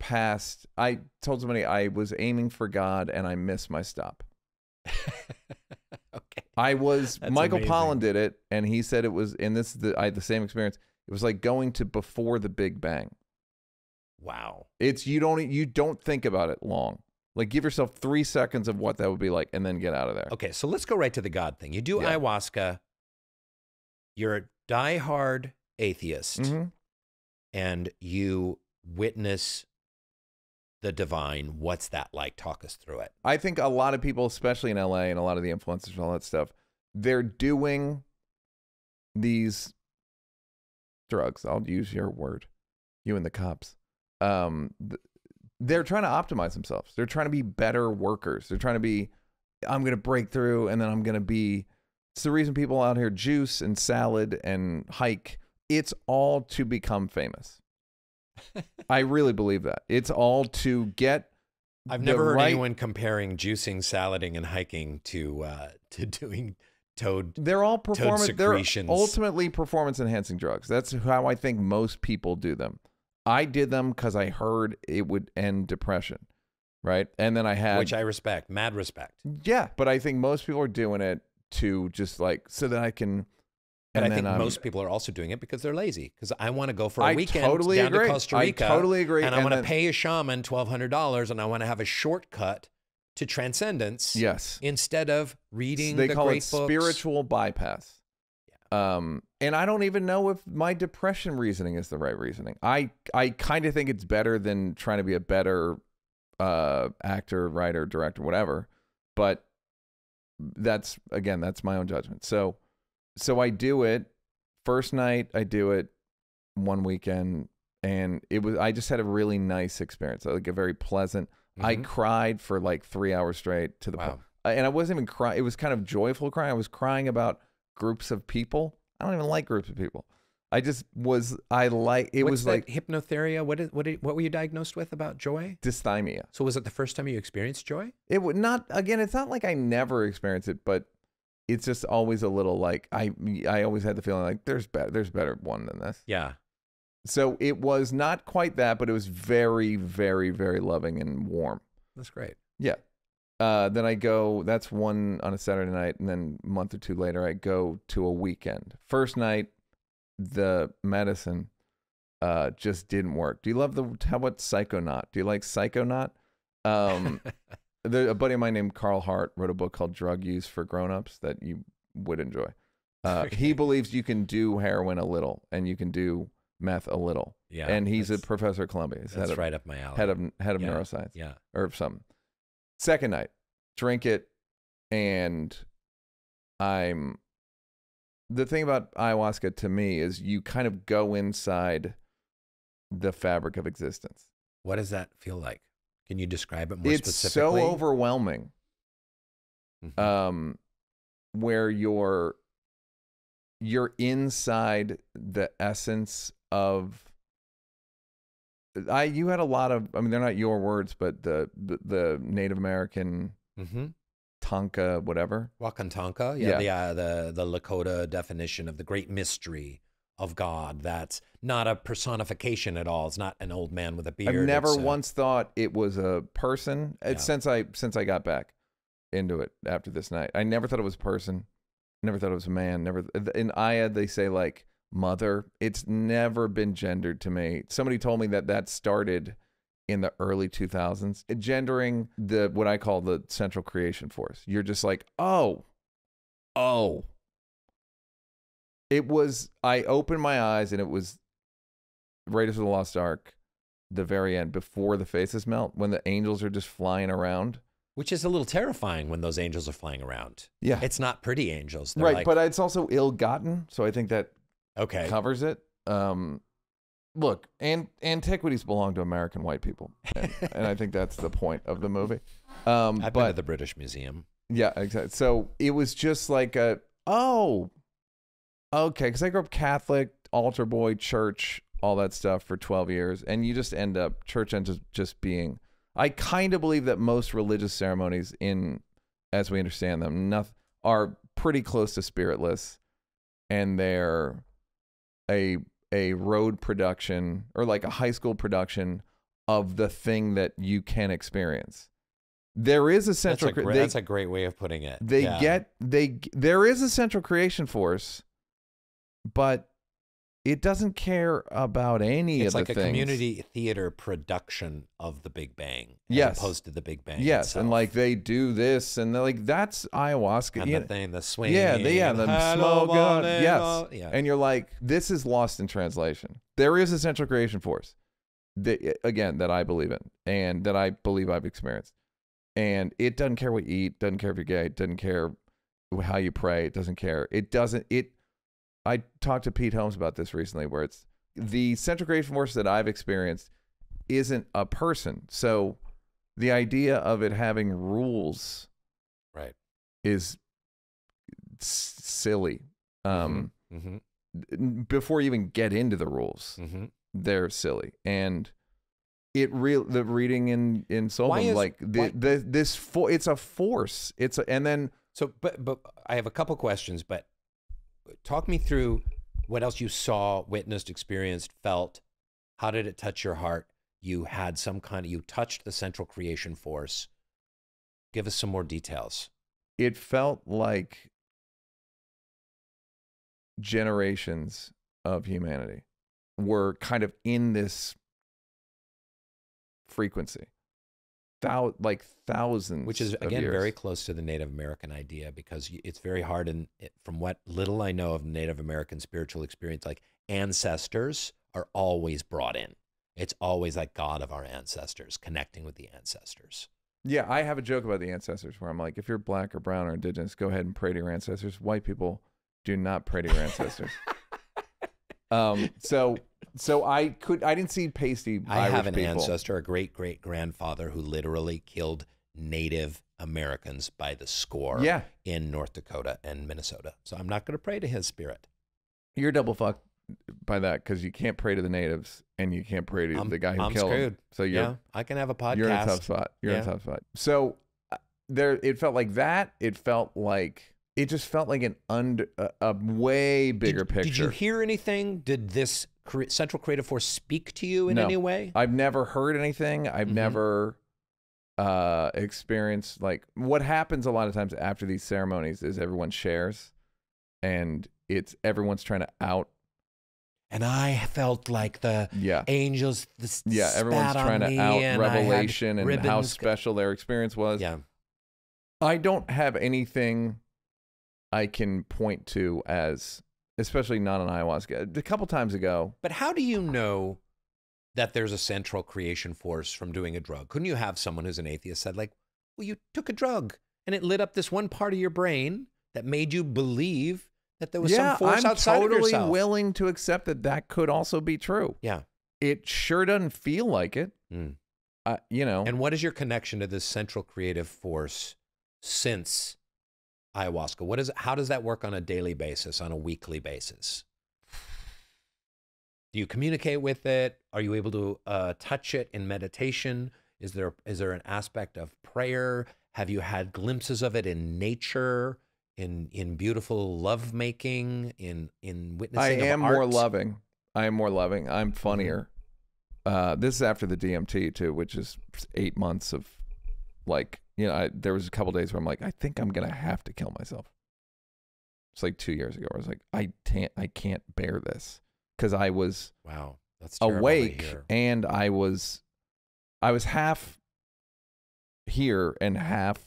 Speaker 2: past. I told somebody I was aiming for God, and I missed my stop.
Speaker 1: okay.
Speaker 2: I was
Speaker 1: That's
Speaker 2: Michael
Speaker 1: amazing.
Speaker 2: Pollan did it, and he said it was. And this is the I had the same experience. It was like going to before the Big Bang.
Speaker 1: Wow.
Speaker 2: It's you don't you don't think about it long. Like give yourself three seconds of what that would be like, and then get out of there.
Speaker 1: Okay, so let's go right to the God thing. You do
Speaker 2: Yeah.
Speaker 1: ayahuasca. You're a diehard atheist,
Speaker 2: Mhm.
Speaker 1: and you witness the divine. What's that like? Talk us through it.
Speaker 2: I think a lot of people, especially in LA, and a lot of the influencers and all that stuff, they're doing these drugs. I'll use your word, you and the cops. Um, th- they're trying to optimize themselves. They're trying to be better workers. They're trying to be. I'm going to break through, and then I'm going to be. It's the reason people out here juice and salad and hike. It's all to become famous. I really believe that. It's all to get.
Speaker 1: I've never heard
Speaker 2: right-
Speaker 1: anyone comparing juicing, salading, and hiking to uh, to doing toad.
Speaker 2: They're all performance. They're ultimately performance enhancing drugs. That's how I think most people do them. I did them because I heard it would end depression, right? And then I had,
Speaker 1: which I respect, mad respect.
Speaker 2: yeah, but I think most people are doing it to just like so that I can.
Speaker 1: And, I think
Speaker 2: I'm-
Speaker 1: most people are also doing it because they're lazy. Because I want to go for a
Speaker 2: I
Speaker 1: weekend
Speaker 2: totally
Speaker 1: down
Speaker 2: agree.
Speaker 1: to Costa Rica.
Speaker 2: I totally agree.
Speaker 1: And I want to pay a shaman twelve hundred dollars, and I want to have a shortcut to transcendence.
Speaker 2: Yes,
Speaker 1: Instead of reading
Speaker 2: they
Speaker 1: the
Speaker 2: call
Speaker 1: great
Speaker 2: it
Speaker 1: books.
Speaker 2: spiritual bypass. Um, and I don't even know if my depression reasoning is the right reasoning. I I kind of think it's better than trying to be a better uh actor, writer, director, whatever. But that's again, that's my own judgment. So so I do it first night. I do it one weekend, and it was I just had a really nice experience, like a very pleasant. I
Speaker 1: Mhm.
Speaker 2: cried for like three hours straight to the
Speaker 1: Wow.
Speaker 2: uh, and I wasn't even crying. It was kind of joyful crying. I was crying about groups of people. I don't even like groups of people. I just was. I like. It
Speaker 1: What's
Speaker 2: was like
Speaker 1: hypnotherapy. What is what? Did, what were you diagnosed with about joy?
Speaker 2: dysthymia.
Speaker 1: So was it the first time you experienced joy?
Speaker 2: It would not. Again, it's not like I never experienced it, but it's just always a little like I. I always had the feeling like there's better. There's better one than this.
Speaker 1: Yeah.
Speaker 2: So it was not quite that, but it was very, very, very loving and warm.
Speaker 1: That's great.
Speaker 2: Yeah. Uh, then I go. That's one on a Saturday night, and then a month or two later, I go to a weekend. First night, the medicine uh, just didn't work. Do you love the how about Psychonaut? Do you like Psychonaut? Um, the, a buddy of mine named Carl Hart wrote a book called Drug Use for Grown-ups that you would enjoy. Uh,
Speaker 1: Okay.
Speaker 2: He believes you can do heroin a little, and you can do meth a little.
Speaker 1: Yeah.
Speaker 2: and he's a professor at Columbia. He's
Speaker 1: That's
Speaker 2: head of,
Speaker 1: right up my alley.
Speaker 2: head of head of
Speaker 1: Yeah.
Speaker 2: neuroscience
Speaker 1: Yeah.
Speaker 2: or something. Second night, drink it, and I'm. The thing about ayahuasca to me is you kind of go inside the fabric of existence.
Speaker 1: What does that feel like? Can you describe it more
Speaker 2: it's so
Speaker 1: specifically?
Speaker 2: overwhelming.
Speaker 1: Mhm.
Speaker 2: um where you're you're inside the essence of I you had a lot of I mean they're not your words but the the, the Native American
Speaker 1: Mhm.
Speaker 2: Tonka whatever
Speaker 1: Wakantanka, yeah, the, uh, the the Lakota definition of the great mystery of God. That's not a personification at all. It's not an old man with a beard.
Speaker 2: I've never
Speaker 1: uh,
Speaker 2: once thought it was a person
Speaker 1: Yeah.
Speaker 2: since I since I got back into it after this night I never thought it was a person never thought it was a man never in Aya they say like mother. It's never been gendered to me. Somebody told me that that started in the early 2000s eh, gendering the what I call the central creation force. You're just like oh oh. It was I opened my eyes and it was Raiders of the Lost Ark the very end before the faces melt when the angels are just flying around.
Speaker 1: Which is a little terrifying when those angels are flying around.
Speaker 2: yeah.
Speaker 1: It's not pretty angels. They're
Speaker 2: right
Speaker 1: like,
Speaker 2: but it's also ill-gotten so i think that
Speaker 1: okay,
Speaker 2: covers it. Um look and antiquities belong to american white people and, and i think that's the point of the movie. Um
Speaker 1: I've been to the British Museum.
Speaker 2: yeah exactly so it was just like a oh okay because i grew up catholic altar boy church all that stuff for 12 years and you just end up church ends up just being i kind of believe that most religious ceremonies in as we understand them noth- are pretty close to spiritless and they're a a road production or like a high school production of the thing that you can experience there is a
Speaker 1: That's
Speaker 2: central
Speaker 1: a,
Speaker 2: cre-
Speaker 1: great,
Speaker 2: they-
Speaker 1: that's a great way of putting it.
Speaker 2: they
Speaker 1: Yeah.
Speaker 2: get they there is a central creation force but it doesn't care about any
Speaker 1: it's
Speaker 2: of
Speaker 1: like
Speaker 2: the things.
Speaker 1: It's like a community theater production of the Big Bang, as
Speaker 2: Yes.
Speaker 1: opposed to the Big Bang.
Speaker 2: yes
Speaker 1: itself.
Speaker 2: and like they do this and they're like that's ayahuasca
Speaker 1: and
Speaker 2: yeah,
Speaker 1: the thing, the swing,
Speaker 2: yeah the, yeah the smoke yes
Speaker 1: yeah.
Speaker 2: and you're like this is lost in translation there is a central creation force that, eh, again that i believe in and that i believe i've experienced and it doesn't care what you eat doesn't care if you're gay doesn't care how you pray it doesn't care it doesn't it i talked to pete holmes about this recently where it's the central force that i've experienced isn't a person. So the idea of it having rules
Speaker 1: right.
Speaker 2: is s- silly. Um
Speaker 1: hmm
Speaker 2: n- before you even get into the rules
Speaker 1: hmm
Speaker 2: they're silly. And it real the reading in in
Speaker 1: Why
Speaker 2: Solom
Speaker 1: is-
Speaker 2: like the,
Speaker 1: why-
Speaker 2: the this for it's a force. It's a, and then
Speaker 1: So, but but I have a couple questions. But talk me through what else you saw, witnessed, experienced, felt. How did it touch your heart? You had some kind of you touched the central creation force. Give us some more details.
Speaker 2: it felt like generations of humanity were kind of in this frequency Thou, like thousands
Speaker 1: which is again very close to the Native American idea because it's very hard and from what little I know of Native American spiritual experience like ancestors are always brought in it's always like God of our ancestors connecting with the ancestors
Speaker 2: Yeah, I have a joke about the ancestors where I'm like, if you're black or brown or indigenous, go ahead and pray to your ancestors. White people do not pray to your ancestors. um, so so I could I didn't see pasty.
Speaker 1: I
Speaker 2: Irish
Speaker 1: have an
Speaker 2: people.
Speaker 1: ancestor a great great grandfather who literally killed Native Americans by the score
Speaker 2: Yeah,
Speaker 1: in North Dakota and Minnesota so I'm not going to pray to his spirit
Speaker 2: you're double fucked by that because you can't pray to the natives and you can't pray to
Speaker 1: I'm-
Speaker 2: the guy who
Speaker 1: I'm
Speaker 2: killed him.
Speaker 1: screwed.
Speaker 2: So you're
Speaker 1: yeah I can have a podcast
Speaker 2: you're in a tough spot. You're in
Speaker 1: Yeah.
Speaker 2: a tough spot. So uh, there, it felt like that. It felt like it just felt like an under a, a way bigger
Speaker 1: did,
Speaker 2: picture.
Speaker 1: Did you hear anything? Did this cre- Central Creative Force speak to you in
Speaker 2: No.
Speaker 1: any way?
Speaker 2: I've never heard anything. I've
Speaker 1: Mhm.
Speaker 2: never uh experienced like what happens a lot of times after these ceremonies is everyone shares and it's everyone's trying to out
Speaker 1: And I felt like the
Speaker 2: yeah
Speaker 1: angels. The
Speaker 2: yeah everyone's
Speaker 1: spat on
Speaker 2: trying to out
Speaker 1: and
Speaker 2: revelation and how special their experience was
Speaker 1: Yeah.
Speaker 2: i don't have anything i can point to as especially not on ayahuasca a couple times ago
Speaker 1: But how do you know that there's a central creation force from doing a drug? Couldn't you have someone who's an atheist said, like, well, you took a drug. and it lit up this one part of your brain that made you believe that there was some force
Speaker 2: I'm
Speaker 1: outside
Speaker 2: totally
Speaker 1: of yourself.
Speaker 2: willing to accept that that could also be true.
Speaker 1: yeah.
Speaker 2: It sure doesn't feel like it.
Speaker 1: Mm.
Speaker 2: Uh, you know,
Speaker 1: And what is your connection to this central creative force since ayahuasca? What is how does that work on a daily basis, on a weekly basis? Do you communicate with it? Are you able to uh, touch it in meditation? Is there is there an aspect of prayer? Have you had glimpses of it in nature, in in beautiful lovemaking, in in
Speaker 2: I
Speaker 1: witnessing? of
Speaker 2: am more loving. I am more loving. I'm funnier. Uh, this is after the DMT too, which is eight months of like you know. I, there was a couple days where I'm like, I think I'm gonna have to kill myself. It's like two years ago. I was like, I can't, I can't bear this because I was
Speaker 1: Wow, that's
Speaker 2: awake and I was, I was half here and half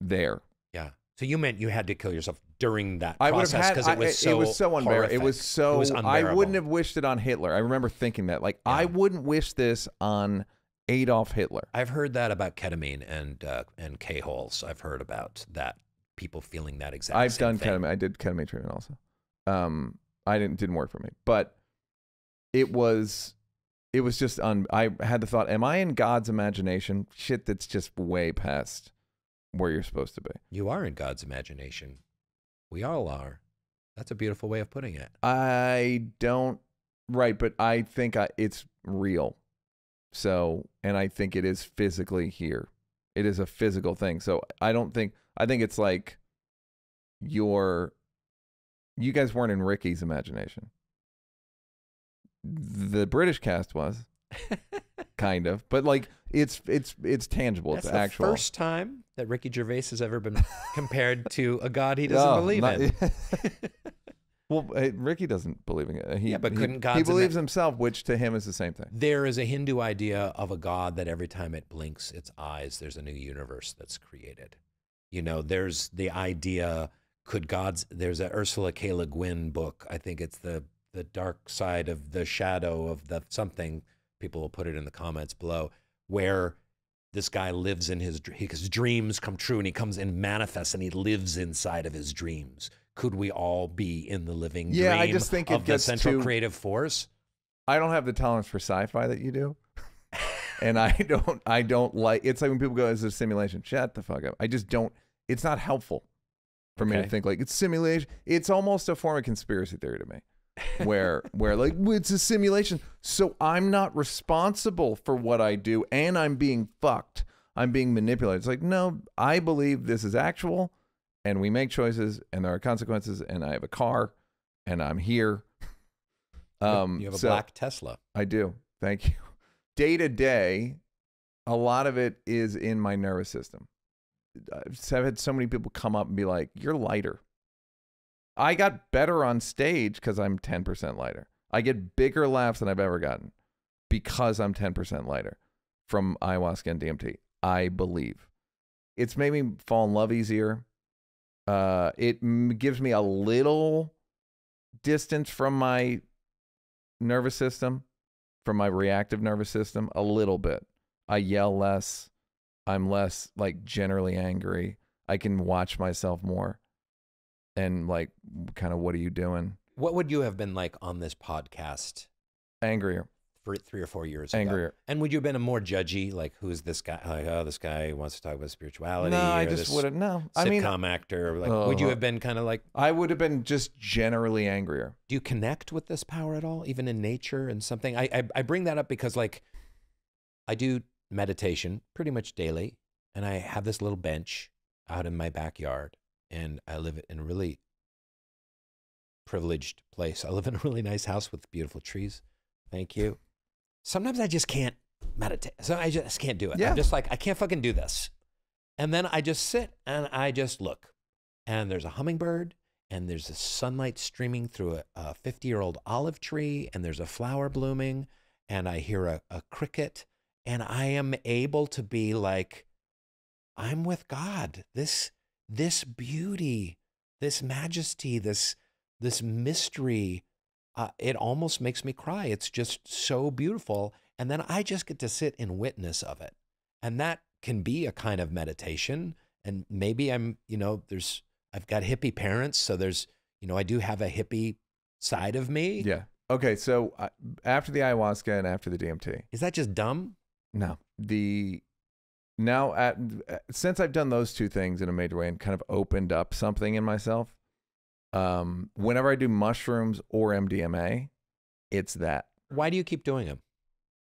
Speaker 2: there.
Speaker 1: Yeah. So you meant you had to kill yourself during that
Speaker 2: I
Speaker 1: process because it was so
Speaker 2: it was so unbearable. It was so.
Speaker 1: It was
Speaker 2: I wouldn't have wished it on Hitler. I remember thinking that. Like I wouldn't wish this on Adolf Hitler.
Speaker 1: I've heard that about ketamine and uh, and K holes. I've heard about that. People feeling that exact.
Speaker 2: I've done
Speaker 1: thing.
Speaker 2: ketamine. I did ketamine treatment also. Um, I didn't didn't work for me, but it was it was just on. I had the thought, am I in God's imagination? Shit, that's just way past where you're supposed to be.
Speaker 1: You are in God's imagination. We all are. That's a beautiful way of putting it.
Speaker 2: I don't right, but I think I, it's real. So, and I think it is physically here. It is a physical thing. So, I don't think I think it's like your you guys weren't in Ricky's imagination. The British cast was kind of, but like it's it's it's tangible.
Speaker 1: That's
Speaker 2: it's
Speaker 1: the
Speaker 2: actual.
Speaker 1: first time that Ricky Gervais has ever been compared to a God he doesn't
Speaker 2: Oh,
Speaker 1: believe
Speaker 2: not-
Speaker 1: in.
Speaker 2: well, uh, Ricky doesn't believe in it. He,
Speaker 1: Yeah, but couldn't
Speaker 2: he
Speaker 1: God's
Speaker 2: believes himself, which to him is the same thing.
Speaker 1: There is a Hindu idea of a God that every time it blinks its eyes, there's a new universe that's created. You know, there's the idea could God's there's a Ursula K. Le Guin book. I think it's the the dark side of the shadow of the something. People will put it in the comments below, where this guy lives in his his dreams come true, and he comes and manifests, and he lives inside of his dreams. Could we all be in the living
Speaker 2: Yeah, I just think it
Speaker 1: of the
Speaker 2: gets
Speaker 1: central
Speaker 2: too-
Speaker 1: creative force?
Speaker 2: I don't have the tolerance for sci-fi that you do. and I don't I don't like it's like when people go, Is it a simulation? Shut the fuck up. I just don't it's not helpful for me to think like it's simulation. It's almost a form of conspiracy theory to me. Where where like it's a simulation. So I'm not responsible for what I do and I'm being fucked. I'm being manipulated. It's like, no, I believe this is actual and we make choices and there are consequences and I have a car and I'm here. Um
Speaker 1: you have a
Speaker 2: so-
Speaker 1: black Tesla.
Speaker 2: I do. Thank you. Day to day, a lot of it is in my nervous system. I've I've had so many people come up and be like, "You're lighter." I got better on stage because I'm 10% lighter. I get bigger laughs than I've ever gotten because I'm 10% lighter from ayahuasca and DMT. I believe it's made me fall in love easier. Uh, it m- gives me a little distance from my nervous system, from my reactive nervous system, a little bit. I yell less. I'm less like generally angry. I can watch myself more and like kind of what are you doing?
Speaker 1: What would you have been like on this podcast
Speaker 2: Angrier,
Speaker 1: for three or four years ago?
Speaker 2: angrier.
Speaker 1: And would you have been a more judgy, like who's this guy? Like, oh, this guy wants to talk about spirituality.
Speaker 2: No, I just
Speaker 1: this
Speaker 2: would have no.
Speaker 1: Sitcom
Speaker 2: I mean,
Speaker 1: actor. Like, would you
Speaker 2: Uh,
Speaker 1: have been kind of like?
Speaker 2: I would have been just generally angrier.
Speaker 1: Do you connect with this power at all, even in nature and something? I I, I bring that up because like, I do meditation pretty much daily, and I have this little bench out in my backyard, and I live in a really privileged place. I live in a really nice house with beautiful trees. Thank you. Sometimes I just can't meditate. So I just can't do it.
Speaker 2: Yeah.
Speaker 1: I'm just like, I can't fucking do this. And then I just sit and I just look. And there's a hummingbird and there's the sunlight streaming through a- a 50 year old olive tree and there's a flower blooming and I hear a, a cricket and I am able to be like, I'm with God. This, this beauty, this majesty, this, this mystery, uh, it almost makes me cry. It's just so beautiful. And then I just get to sit in witness of it. And that can be a kind of meditation. And maybe I'm, you know, there's, I've got hippie parents. So there's, you know, I do have a hippie side of me.
Speaker 2: Yeah. Okay. So uh, after the ayahuasca and after the DMT,
Speaker 1: Is that just dumb?
Speaker 2: no, the now at since I've done those two things in a major way and kind of opened up something in myself. Um, whenever I do mushrooms or MDMA, it's that.
Speaker 1: Why do you keep doing them?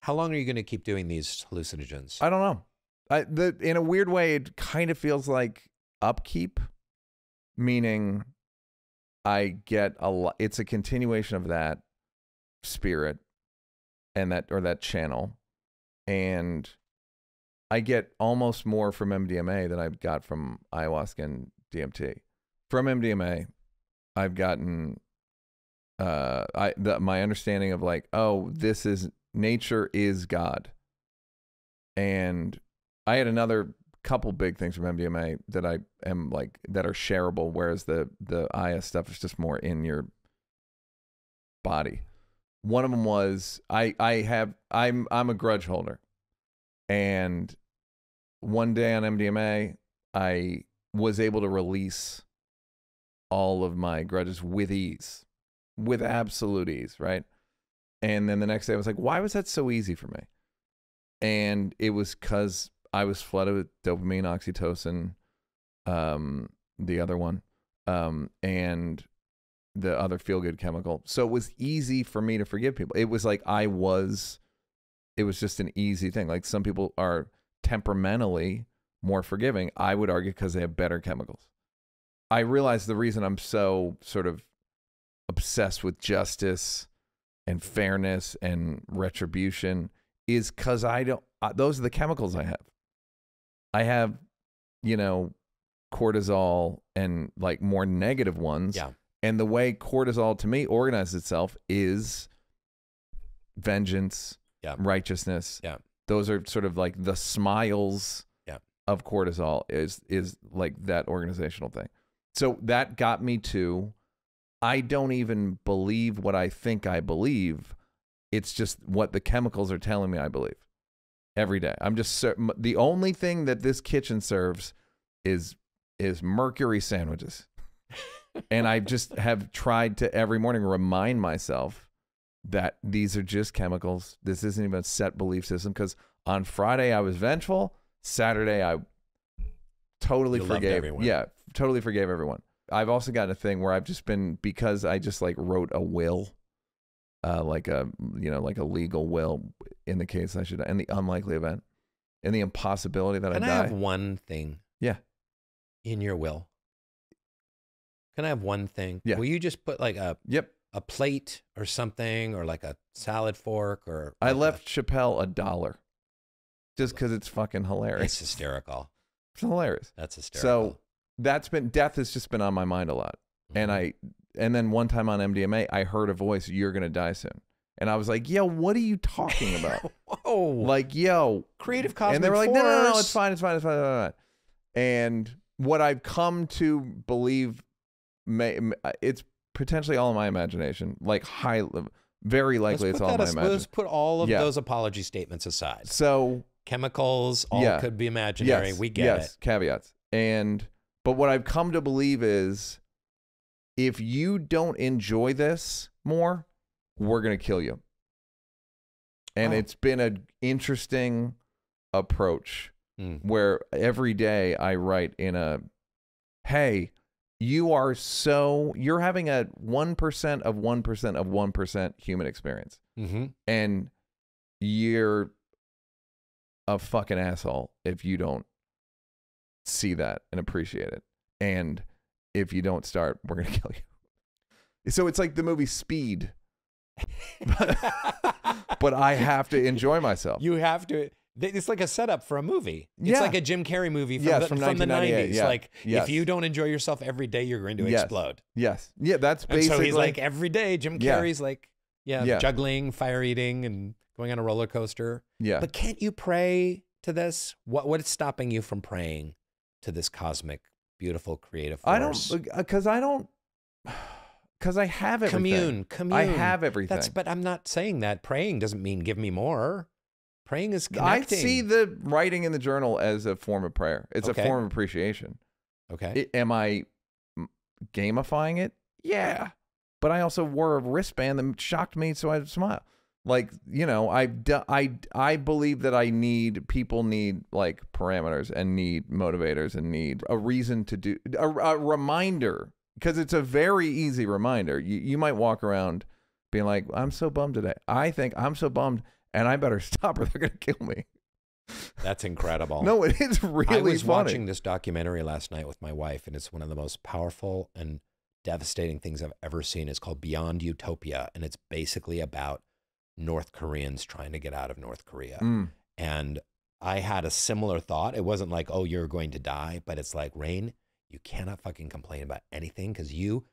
Speaker 1: How long are you going to keep doing these hallucinogens?
Speaker 2: I don't know. I the in a weird way, it kind of feels like upkeep, meaning I get a lot. It's a continuation of that spirit and that or that channel, and I get almost more from MDMA than I've got from ayahuasca and DMT. From MDMA, I've gotten uh I the, my understanding of like, oh, this is nature is God. And I had another couple big things from MDMA that I am like that are shareable, whereas the the IS stuff is just more in your body. One of them was I I have I'm I'm a grudge holder, and one day on MDMA I was able to release all of my grudges with ease, with absolute ease, right? And then the next day I was like, why was that so easy for me? And it was because I was flooded with dopamine, oxytocin, um, the other one, um, and the other feel good chemical. So it was easy for me to forgive people. It was like I was, it was just an easy thing. Like some people are temperamentally more forgiving. I would argue because they have better chemicals. I realize the reason I'm so sort of obsessed with justice and fairness and retribution is because I don't, uh, those are the chemicals I have. I have, you know, cortisol and like more negative ones.
Speaker 1: Yeah.
Speaker 2: And the way cortisol to me organizes itself is vengeance,
Speaker 1: Yeah.
Speaker 2: righteousness.
Speaker 1: Yeah.
Speaker 2: Those are sort of like the smiles
Speaker 1: Yeah.
Speaker 2: of cortisol is is like that organizational thing. So that got me to I don't even believe what I think I believe. It's just what the chemicals are telling me I believe every day. I'm just the only thing that this kitchen serves is is mercury sandwiches. and I just have tried to every morning remind myself that these are just chemicals. This isn't even a set belief system because on Friday I was vengeful, Saturday I totally
Speaker 1: You
Speaker 2: forgave. Yeah, totally forgave everyone. I've also got a thing where I've just been because I just like wrote a will, uh, like a you know like a legal will in the case I should in the unlikely event, in the impossibility that
Speaker 1: Can
Speaker 2: I
Speaker 1: I,
Speaker 2: die.
Speaker 1: have one thing?
Speaker 2: Yeah.
Speaker 1: In your will. Can I have one thing?
Speaker 2: Yeah.
Speaker 1: Will you just put like a
Speaker 2: yep,
Speaker 1: a plate or something, or like a salad fork, or
Speaker 2: I
Speaker 1: like
Speaker 2: left Chappelle a dollar, just because it's fucking hilarious.
Speaker 1: It's hysterical.
Speaker 2: It's hilarious.
Speaker 1: That's hysterical.
Speaker 2: So that's been death has just been on my mind a lot. And
Speaker 1: Mhm.
Speaker 2: I and then one time on MDMA, I heard a voice, "You're gonna die soon," and I was like, "Yo, what are you talking about?"
Speaker 1: Whoa!
Speaker 2: like, yo,
Speaker 1: creative cosmic
Speaker 2: and they were like, "No, no, no, it's fine, it's fine, it's fine." It's fine. And what I've come to believe, may uh, it's potentially all in my imagination. Like high, very
Speaker 1: Let's
Speaker 2: likely it's all in my
Speaker 1: as-
Speaker 2: imagination.
Speaker 1: Let's put all of
Speaker 2: Yeah.
Speaker 1: those apology statements aside.
Speaker 2: So
Speaker 1: Chemicals, all
Speaker 2: Yeah.
Speaker 1: could be imaginary.
Speaker 2: yes,
Speaker 1: we get
Speaker 2: yes,
Speaker 1: it.
Speaker 2: caveats. And but what I've come to believe is if you don't enjoy this more, we're gonna kill you. And
Speaker 1: Oh.
Speaker 2: it's been an interesting approach
Speaker 1: Mm.
Speaker 2: where every day I write in a hey, you are so you're having a 1% of 1% of 1% human experience
Speaker 1: hmm
Speaker 2: and you're a fucking asshole if you don't see that and appreciate it. And if you don't start, we're gonna kill you. So it's like the movie Speed, but I have to enjoy myself.
Speaker 1: You have to. It's like a setup for a movie. It's
Speaker 2: Yeah.
Speaker 1: like a Jim Carrey movie from,
Speaker 2: Yes,
Speaker 1: the,
Speaker 2: from
Speaker 1: from, the 90s.
Speaker 2: yeah.
Speaker 1: Like,
Speaker 2: Yes.
Speaker 1: if you don't enjoy yourself every day, you're going to
Speaker 2: Yes.
Speaker 1: explode.
Speaker 2: yes, yeah, that's
Speaker 1: And
Speaker 2: basically.
Speaker 1: so he's like, every day, Jim
Speaker 2: Yeah.
Speaker 1: Carrey's like, yeah,
Speaker 2: Yeah.
Speaker 1: juggling, fire eating, and going on a roller coaster.
Speaker 2: yeah,
Speaker 1: But can't you pray to this? What What is stopping you from praying to this cosmic, beautiful, creative force?
Speaker 2: I don't because uh, I don't because I have everything.
Speaker 1: commune, commune.
Speaker 2: I have everything.
Speaker 1: That's. But I'm not saying that praying doesn't mean give me more. Praying is connecting.
Speaker 2: I see the writing in the journal as a form of prayer. It's
Speaker 1: Okay.
Speaker 2: a form of appreciation.
Speaker 1: Okay.
Speaker 2: I- am I gamifying it? Yeah. But I also wore a wristband that shocked me, so I smile. Like you know, I, I i believe that I need people need like parameters and need motivators and need a reason to do a, a reminder because it's a very easy reminder. You you might walk around being like, I'm so bummed today. I think I'm so bummed, and I better stop or they're gonna kill me.
Speaker 1: That's incredible.
Speaker 2: No, it is really
Speaker 1: I was
Speaker 2: funny.
Speaker 1: watching this documentary last night with my wife, and it's one of the most powerful and devastating things I've ever seen. It's called Beyond Utopia, and it's basically about North Koreans trying to get out of North Korea.
Speaker 2: Mm.
Speaker 1: And I had a similar thought. It wasn't like, oh, you're going to die, but it's like, Rainn, you cannot fucking complain about anything because you,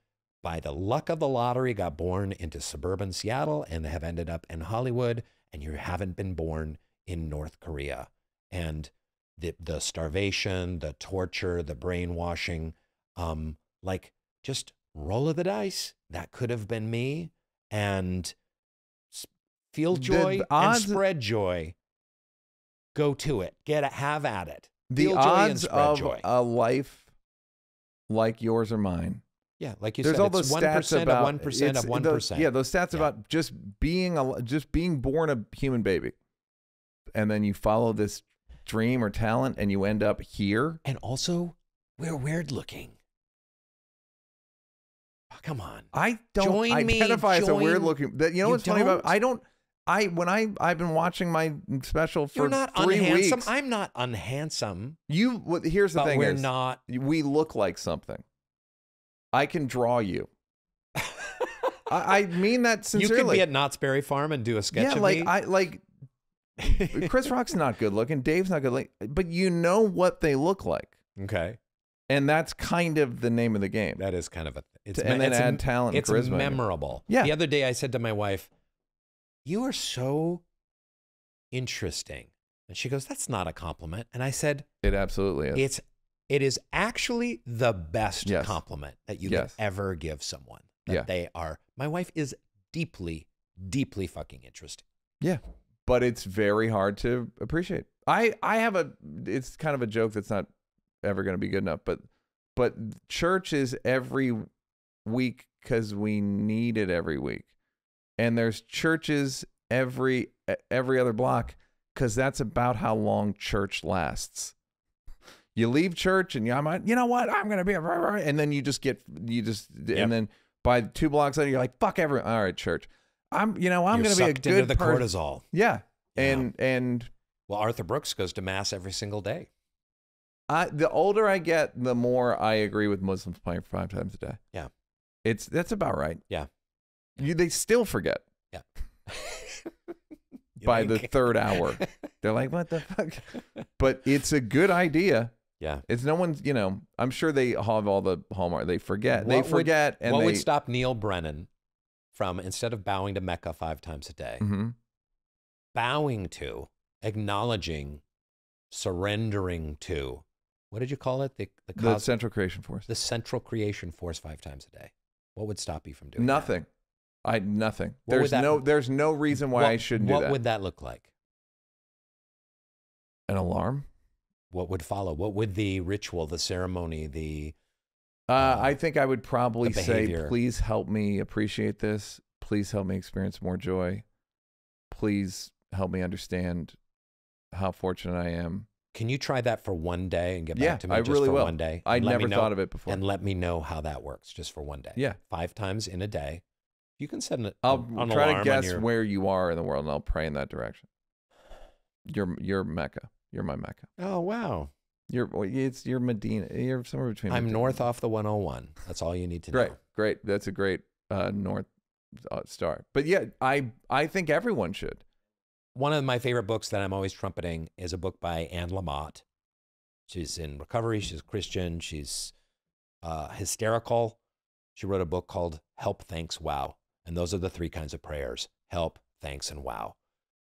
Speaker 1: by the luck of the lottery, got born into suburban Seattle and have ended up in Hollywood, and you haven't been born in North Korea. And the, the starvation, the torture, the brainwashing, um, like just roll of the dice. That could have been me. And feel
Speaker 2: The
Speaker 1: joy and spread joy. Go to it. Get it. Have at it.
Speaker 2: the
Speaker 1: Feel joy
Speaker 2: odds of
Speaker 1: joy.
Speaker 2: a life like yours or mine.
Speaker 1: Yeah, like you
Speaker 2: There's
Speaker 1: said,
Speaker 2: all those stats about
Speaker 1: one percent of one.
Speaker 2: Yeah, those stats
Speaker 1: Yeah.
Speaker 2: about just being a just being born a human baby, and then you follow this dream or talent, and you end up here.
Speaker 1: and also, we're weird looking. Oh, come on.
Speaker 2: I don't
Speaker 1: Join me,
Speaker 2: identify as a weird looking. That you know
Speaker 1: You
Speaker 2: what's funny about? I don't. I when I I've been watching my special for
Speaker 1: You're not
Speaker 2: three
Speaker 1: unhandsome.
Speaker 2: weeks.
Speaker 1: I'm not unhandsome.
Speaker 2: you what- here's the thing
Speaker 1: we're
Speaker 2: is
Speaker 1: not.
Speaker 2: we look like something. I can draw you. I, I mean that sincerely.
Speaker 1: you could be at Knott's Berry Farm and do a sketch
Speaker 2: yeah,
Speaker 1: of
Speaker 2: like
Speaker 1: me.
Speaker 2: I like Chris Rock's not good looking. Dave's not good looking, but you know what they look like,
Speaker 1: okay,
Speaker 2: and that's kind of the name of the game.
Speaker 1: that is kind of a. It's
Speaker 2: and then
Speaker 1: it's
Speaker 2: add talent and
Speaker 1: It's
Speaker 2: charisma
Speaker 1: memorable.
Speaker 2: Yeah.
Speaker 1: The other day, I said to my wife, "You are so interesting," and she goes, "That's not a compliment." And I said,
Speaker 2: It absolutely is.
Speaker 1: It's it is actually the best
Speaker 2: Yes.
Speaker 1: compliment that you
Speaker 2: Yes.
Speaker 1: could ever give someone. That
Speaker 2: Yeah.
Speaker 1: they are. My wife is deeply, deeply fucking interesting.
Speaker 2: yeah, but it's very hard to appreciate. I I have a. It's kind of a joke that's not ever going to be good enough, but but church is every week because we need it every week, and there's churches every every other block because that's about how long church lasts. You leave church and you, I'm like, you know what? I'm gonna be a rah, rah," and then you just get you just
Speaker 1: Yep.
Speaker 2: and then by two blocks later you're like fuck everyone. All right, church. I'm you know I'm
Speaker 1: You're
Speaker 2: gonna be a good
Speaker 1: into the
Speaker 2: person.
Speaker 1: cortisol.
Speaker 2: Yeah.
Speaker 1: Yeah.
Speaker 2: And and
Speaker 1: Well, Arthur Brooks goes to mass every single day.
Speaker 2: I the older I get, the more I agree with Muslims praying five times a day.
Speaker 1: Yeah.
Speaker 2: It's that's about right.
Speaker 1: Yeah.
Speaker 2: You they still forget
Speaker 1: Yeah.
Speaker 2: By the third hour. They're like, what the fuck? But it's a good idea.
Speaker 1: yeah.
Speaker 2: It's no one's, you know, I'm sure they have all the hallmark. They forget. they
Speaker 1: What would-
Speaker 2: forget and
Speaker 1: what
Speaker 2: they
Speaker 1: would stop Neal Brennan from instead of bowing to Mecca five times a day,
Speaker 2: Mhm.
Speaker 1: bowing to, acknowledging, surrendering to, what did you call it? The the,
Speaker 2: the Central Creation Force.
Speaker 1: the central creation force five times a day. What would stop you from doing that?
Speaker 2: I nothing.
Speaker 1: What
Speaker 2: there's
Speaker 1: that-
Speaker 2: no there's no reason why
Speaker 1: what,
Speaker 2: I shouldn't
Speaker 1: What
Speaker 2: do that.
Speaker 1: What would that look like?
Speaker 2: An alarm?
Speaker 1: What would follow? What would the ritual, the ceremony, the
Speaker 2: Uh,
Speaker 1: uh,
Speaker 2: I think I would probably say, please help me appreciate this. Please help me experience more joy. Please help me understand how fortunate I am.
Speaker 1: Can you try that for one day and get
Speaker 2: Yeah,
Speaker 1: back to me
Speaker 2: I
Speaker 1: just
Speaker 2: really
Speaker 1: for
Speaker 2: will.
Speaker 1: one day?
Speaker 2: I
Speaker 1: And let me
Speaker 2: never
Speaker 1: know-
Speaker 2: thought of it before.
Speaker 1: And let me know how that works just for one day.
Speaker 2: Yeah.
Speaker 1: Five times in a day. You can set an,
Speaker 2: I'll
Speaker 1: an
Speaker 2: try to guess
Speaker 1: your-
Speaker 2: where you are in the world and I'll pray in that direction. You're you're Mecca. You're my Mecca.
Speaker 1: Oh, wow.
Speaker 2: You're it's you're Medina. You're somewhere between.
Speaker 1: I'm
Speaker 2: Medina-
Speaker 1: north off the 101. That's all you need to
Speaker 2: Great,
Speaker 1: know.
Speaker 2: great. That's a great uh, north uh, star. But yeah, I I think everyone should.
Speaker 1: One of my favorite books that I'm always trumpeting is a book by Anne Lamott. She's in recovery. She's Christian. She's uh, hysterical. She wrote a book called Help, Thanks, Wow. And those are the three kinds of prayers help, thanks, and wow.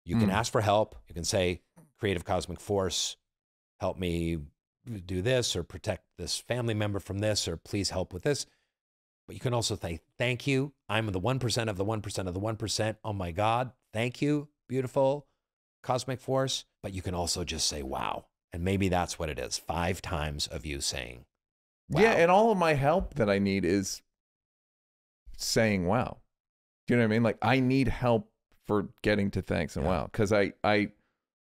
Speaker 1: You can
Speaker 2: Mm.
Speaker 1: ask for help. You can say, Creative Cosmic Force, help me do this or protect this family member from this or please help with this. But you can also say, Thank you. I'm the 1% of the 1% of the 1%. Oh my God. Thank you. Beautiful. cosmic force, but you can also just say wow. And maybe that's what it is. Five times of you saying, wow.
Speaker 2: Yeah, and all of my help that I need is saying wow. Do you know what I mean? Like I need help for getting to thanks and
Speaker 1: Yeah.
Speaker 2: wow cuz I I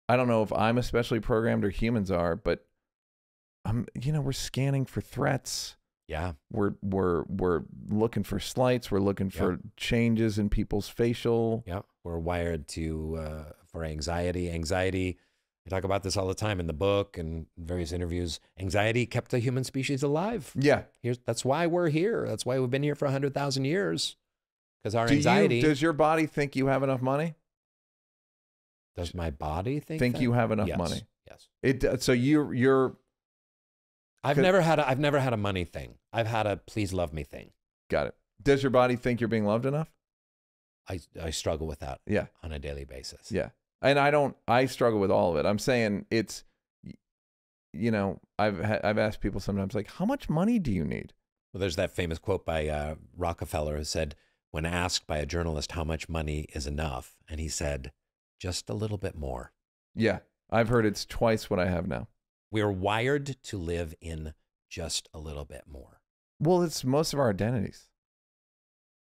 Speaker 2: I don't know if I'm especially programmed or humans are, but I'm you know, we're scanning for threats.
Speaker 1: yeah.
Speaker 2: We're we're we're looking for slights, we're looking for changes in people's facial
Speaker 1: Yeah, we're wired to uh, for anxiety. Anxiety. I talk about this all the time in the book and various interviews. Anxiety kept the human species alive.
Speaker 2: Yeah.
Speaker 1: Here's that's why we're here. That's why we've been here for hundred thousand years. Because our
Speaker 2: Do
Speaker 1: anxiety.
Speaker 2: you does your body think you have enough money?
Speaker 1: does my body think?
Speaker 2: Think
Speaker 1: that?
Speaker 2: you have enough
Speaker 1: Yes,
Speaker 2: money?
Speaker 1: Yes.
Speaker 2: It so you you're
Speaker 1: I've never had a I've never had a money thing. I've had a please love me thing.
Speaker 2: got it. Does your body think you're being loved enough?
Speaker 1: I I struggle with that
Speaker 2: Yeah.
Speaker 1: on a daily basis.
Speaker 2: Yeah. And I don't I struggle with all of it. I'm saying it's you know, I've I've asked people sometimes like how much money do you need?
Speaker 1: Well, there's that famous quote by uh, Rockefeller who said, when asked by a journalist how much money is enough, and he said, just a little bit more.
Speaker 2: Yeah. I've heard it's twice what I have now.
Speaker 1: We're wired to live in just a little bit more.
Speaker 2: Well, it's most of our identities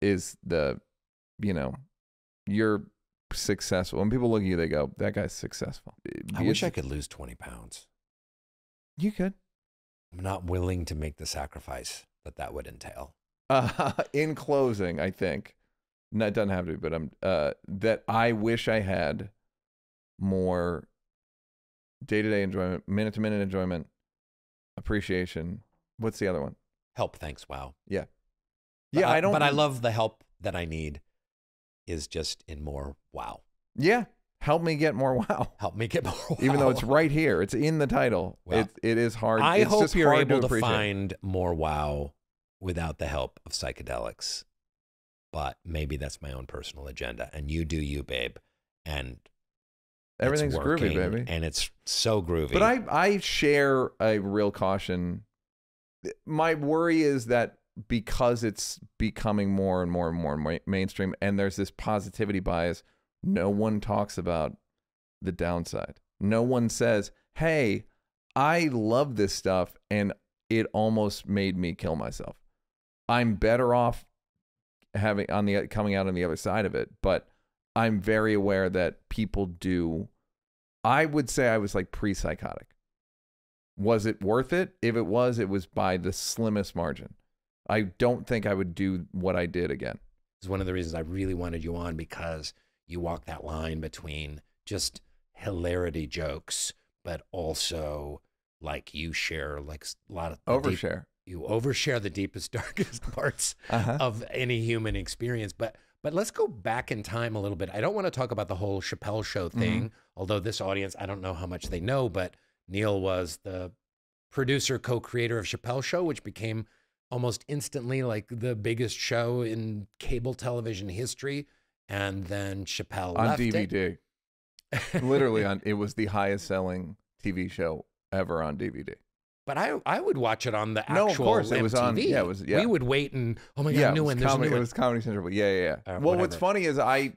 Speaker 2: is the you know, you're successful. When people look at you they go, that guy's successful.
Speaker 1: I wish I could lose 20 pounds.
Speaker 2: You could.
Speaker 1: I'm not willing to make the sacrifice that that would entail.
Speaker 2: Uh, in closing, I think, no, it doesn't have to be, but I'm uh, that I wish I had more day to day enjoyment, minute to minute enjoyment, appreciation. What's the other one?
Speaker 1: Help, thanks, wow.
Speaker 2: Yeah,
Speaker 1: But
Speaker 2: yeah. I, don't.
Speaker 1: But I love the help that I need is just in more wow.
Speaker 2: Yeah, help me get more wow.
Speaker 1: Help me get more wow.
Speaker 2: Even though it's right here, it's in the title.
Speaker 1: Wow.
Speaker 2: It it is hard.
Speaker 1: I
Speaker 2: it's
Speaker 1: hope
Speaker 2: just
Speaker 1: you're able to,
Speaker 2: appreciate.
Speaker 1: find more wow without the help of psychedelics. But maybe that's my own personal agenda. And you do you, babe. And
Speaker 2: Everything's groovy, baby.
Speaker 1: And it's so groovy.
Speaker 2: But I I share a real caution. Eh, my worry is that because it's becoming more and more and more ma- mainstream, and there's this positivity bias, no one talks about the downside. No one says, "Hey, I love this stuff, and it almost made me kill myself. I'm better off having on the coming out on the other side of it, but I'm very aware that people do." I would say I was like pre-psychotic. Was it worth it? If it was, it was by the slimmest margin. I don't think I would do what I did again.
Speaker 1: it's one of the reasons I really wanted you on because you walk that line between just hilarity jokes, but also like you share like a lot of
Speaker 2: Overshare.
Speaker 1: You overshare the deepest, darkest parts
Speaker 2: Uh-huh.
Speaker 1: of any human experience. But but let's go back in time a little bit. I don't want to talk about the whole Chappelle show thing, although this audience, I don't know how much they know, but Neal was the producer, co-creator of Chappelle Show, which became almost instantly like the biggest show in cable television history. And then Chappelle
Speaker 2: on
Speaker 1: left it.
Speaker 2: DVD. Literally on it was the highest selling TV show ever on DVD.
Speaker 1: But I I would watch it on the
Speaker 2: No,
Speaker 1: actual
Speaker 2: of course, it was on-
Speaker 1: MTV.
Speaker 2: yeah, it was- yeah.
Speaker 1: We would wait and oh my god,
Speaker 2: yeah,
Speaker 1: new one. There's
Speaker 2: comedy,
Speaker 1: new
Speaker 2: it was Comedy Central. Yeah, yeah, yeah.
Speaker 1: Uh,
Speaker 2: well, what's funny is I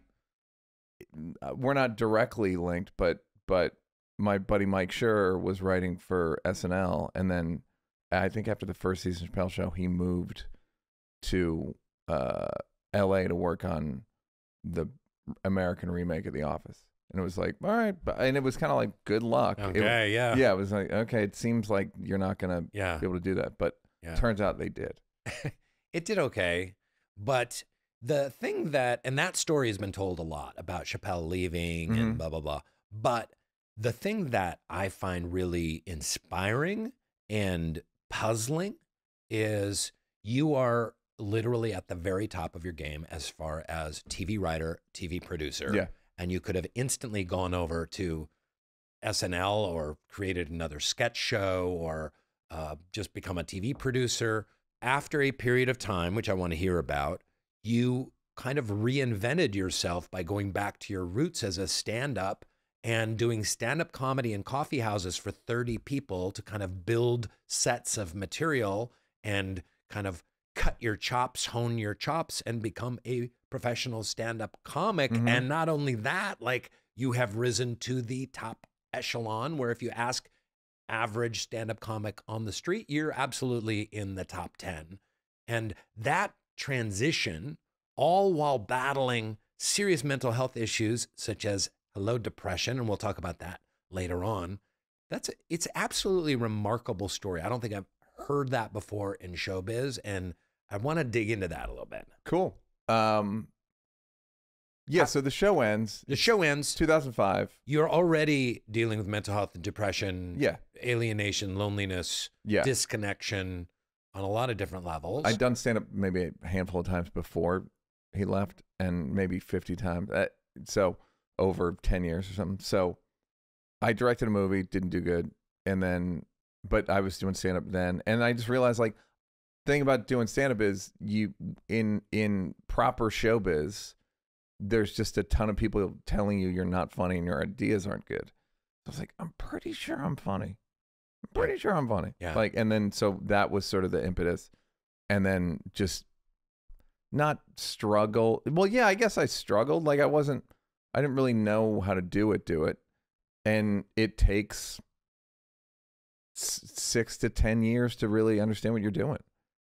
Speaker 2: we're not directly linked, but but my buddy Mike Schur was writing for SNL, and then I think after the first season of Chappelle Show, he moved to uh, L.A. to work on the American remake of The Office, and it was like, all right, but, and it was kind of like good luck. It-
Speaker 1: Okay, yeah,
Speaker 2: yeah, it was like okay, it seems like you're not gonna
Speaker 1: yeah,
Speaker 2: be able to do that, but
Speaker 1: yeah.
Speaker 2: turns out they did.
Speaker 1: it did okay, but the thing that and that story has been told a lot about Chappelle leaving and
Speaker 2: Mhm.
Speaker 1: blah blah blah. But the thing that I find really inspiring and puzzling is you are literally at the very top of your game as far as TV writer, TV producer.
Speaker 2: Yeah.
Speaker 1: And you could have instantly gone over to SNL or created another sketch show or uh, just become a TV producer. After a period of time, which I want to hear about, you kind of reinvented yourself by going back to your roots as a stand up and doing stand up comedy in coffee houses for 30 people to kind of build sets of material and kind of cut your chops, hone your chops, and become a professional stand up comic.
Speaker 2: Mhm.
Speaker 1: And not only that, like you have risen to the top echelon where if you ask average stand-up comic on the street, you're absolutely in the top 10. And that transition, all while battling serious mental health issues such as hello depression, and we'll talk about that later on. That's it's absolutely remarkable story. I don't think I've heard that before in showbiz, and I want to dig into that a little bit.
Speaker 2: Cool. Um, yeah. So the show ends.
Speaker 1: The show ends.
Speaker 2: 2005.
Speaker 1: You're already dealing with mental health and depression,
Speaker 2: Yeah.
Speaker 1: alienation, loneliness,
Speaker 2: Yeah.
Speaker 1: disconnection on a lot of different levels.
Speaker 2: I'd done stand up maybe a handful of times before he left, and maybe 50 times. Uh, so over 10 years or something. So I directed a movie, didn't do good, and then, but I was doing stand up then, and I just realized like, thing about doing stand up is you in in proper showbiz, there's just a ton of people telling you you're not funny and your ideas aren't good. So I was like, I'm pretty sure I'm funny. I'm pretty sure I'm funny.
Speaker 1: Yeah.
Speaker 2: Like, and then so that was sort of the impetus, and then just not struggle. Well, yeah, I guess I struggled. Like I wasn't, I didn't really know how to do it. Do it, and it takes six to ten years to really understand what you're doing.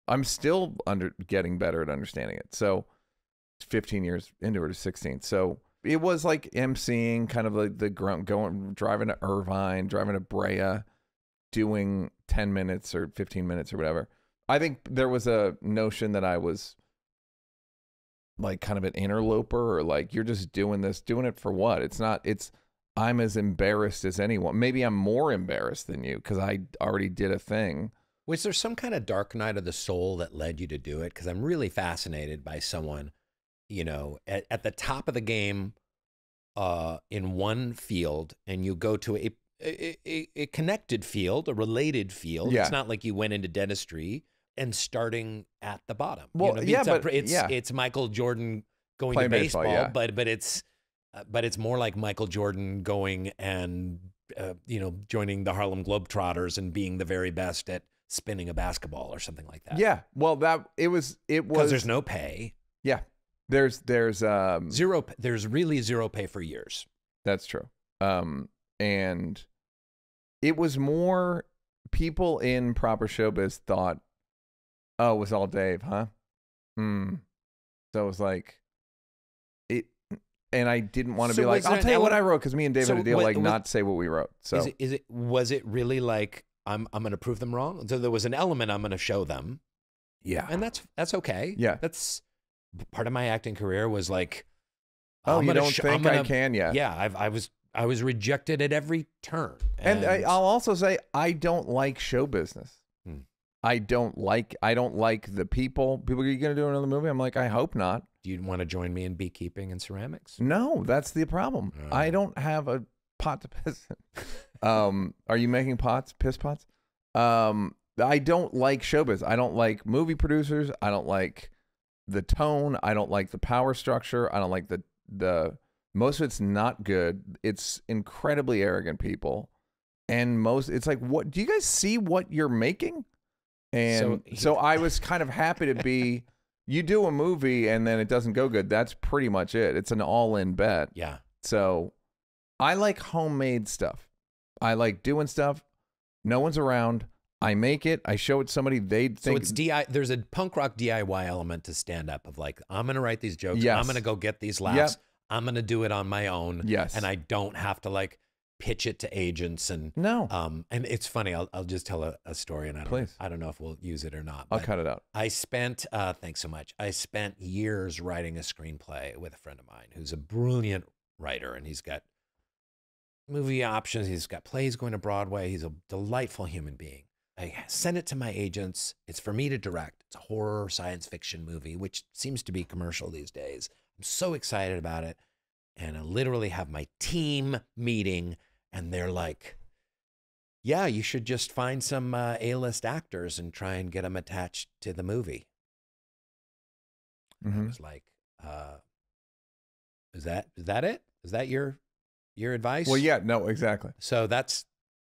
Speaker 2: I'm still under getting better at understanding it. So, 15 years into it, or 16. So it was like emceeing, kind of like the grunt going, driving to Irvine, driving to Brea, doing 10 minutes or 15 minutes or whatever. I think there was a notion that I was like kind of an interloper or like you're just doing this, doing it for what? It's not, it's, I'm as embarrassed as anyone. Maybe I'm more embarrassed than you because I already did a thing.
Speaker 1: Was there some kind of dark night of the soul that led you to do it? Because I'm really fascinated by someone, you know, at, at the top of the game uh, in one field, and you go to a, a, a, connected field, a related field.
Speaker 2: Yeah.
Speaker 1: It's not like you went into dentistry and starting at the bottom.
Speaker 2: Well,
Speaker 1: you know,
Speaker 2: yeah,
Speaker 1: it's, a-
Speaker 2: but-
Speaker 1: it's,
Speaker 2: yeah.
Speaker 1: it's Michael Jordan going
Speaker 2: Playing
Speaker 1: to
Speaker 2: baseball,
Speaker 1: baseball,
Speaker 2: yeah.
Speaker 1: but but it's uh, but it's more like Michael Jordan going and uh, you know joining the Harlem Globetrotters and being the very best at spinning a basketball or something like that.
Speaker 2: Yeah. Well, that it was, it was because
Speaker 1: there's no pay,
Speaker 2: yeah. There's, there's, um,
Speaker 1: zero. There's really zero pay for years.
Speaker 2: That's true. Um, and it was more people in proper showbiz thought, oh, it was all Dave, huh? Hmm. So it was like, it, and I didn't want to
Speaker 1: So
Speaker 2: be like, I'll tell you what I wrote because me and David
Speaker 1: So
Speaker 2: had a deal
Speaker 1: what-
Speaker 2: like
Speaker 1: was-
Speaker 2: not say what we wrote. So
Speaker 1: Is it? Is it? Was it really like I'm? I'm going to prove them wrong. So there was an element I'm going to show them,
Speaker 2: yeah,
Speaker 1: and that's that's okay.
Speaker 2: Yeah.
Speaker 1: that's part of my acting career was like.
Speaker 2: oh,
Speaker 1: I'm
Speaker 2: you don't think
Speaker 1: gonna,
Speaker 2: I can? Yeah,
Speaker 1: Yeah, I've, I was I was rejected at every turn.
Speaker 2: And, I, I'll also say I don't like show business.
Speaker 1: Hmm.
Speaker 2: I don't like. I don't like the people. People, are you going to do another movie? I'm like, I hope not.
Speaker 1: do you want to join me in beekeeping and ceramics?
Speaker 2: No, that's the problem. I
Speaker 1: Oh.
Speaker 2: don't have a pot to piss in. Um, are you making pots, piss pots? Um, I don't like showbiz. I don't like movie producers. I don't like the tone. I don't like the power structure. I don't like the the most of it's not good. It's incredibly arrogant people. And most it's like what do you guys see what you're making? And
Speaker 1: So
Speaker 2: so, I was kind of happy to be you do a movie and then it doesn't go good. That's pretty much it. It's an all-in bet.
Speaker 1: Yeah.
Speaker 2: So I like homemade stuff. I like doing stuff. No one's around. I make it. I show it to somebody. They
Speaker 1: So it's DI. There's a punk rock DIY element to stand up of like I'm gonna write these jokes.
Speaker 2: Yes.
Speaker 1: I'm gonna go get these laughs.
Speaker 2: Yep.
Speaker 1: I'm gonna do it on my own.
Speaker 2: Yes.
Speaker 1: And I don't have to like pitch it to agents and
Speaker 2: no.
Speaker 1: um and it's funny. I'll I'll just tell a, a story and I don't
Speaker 2: Please.
Speaker 1: I don't know if we'll use it or not.
Speaker 2: I'll cut it out.
Speaker 1: I spent uh thanks so much. I spent years writing a screenplay with a friend of mine who's a brilliant writer and he's got movie options. He's got plays going to Broadway. He's a delightful human being. I sent it to my agents. It's for me to direct. It's a horror science fiction movie, which seems to be commercial these days. I'm so excited about it. And I literally have my team meeting, and they're like, yeah, you should just find some uh, A-list actors and try and get them attached to the movie. I
Speaker 2: Mhm.
Speaker 1: was like, uh, "Is that is that it? Is that your your advice?"
Speaker 2: Well, yeah, no, exactly.
Speaker 1: So that's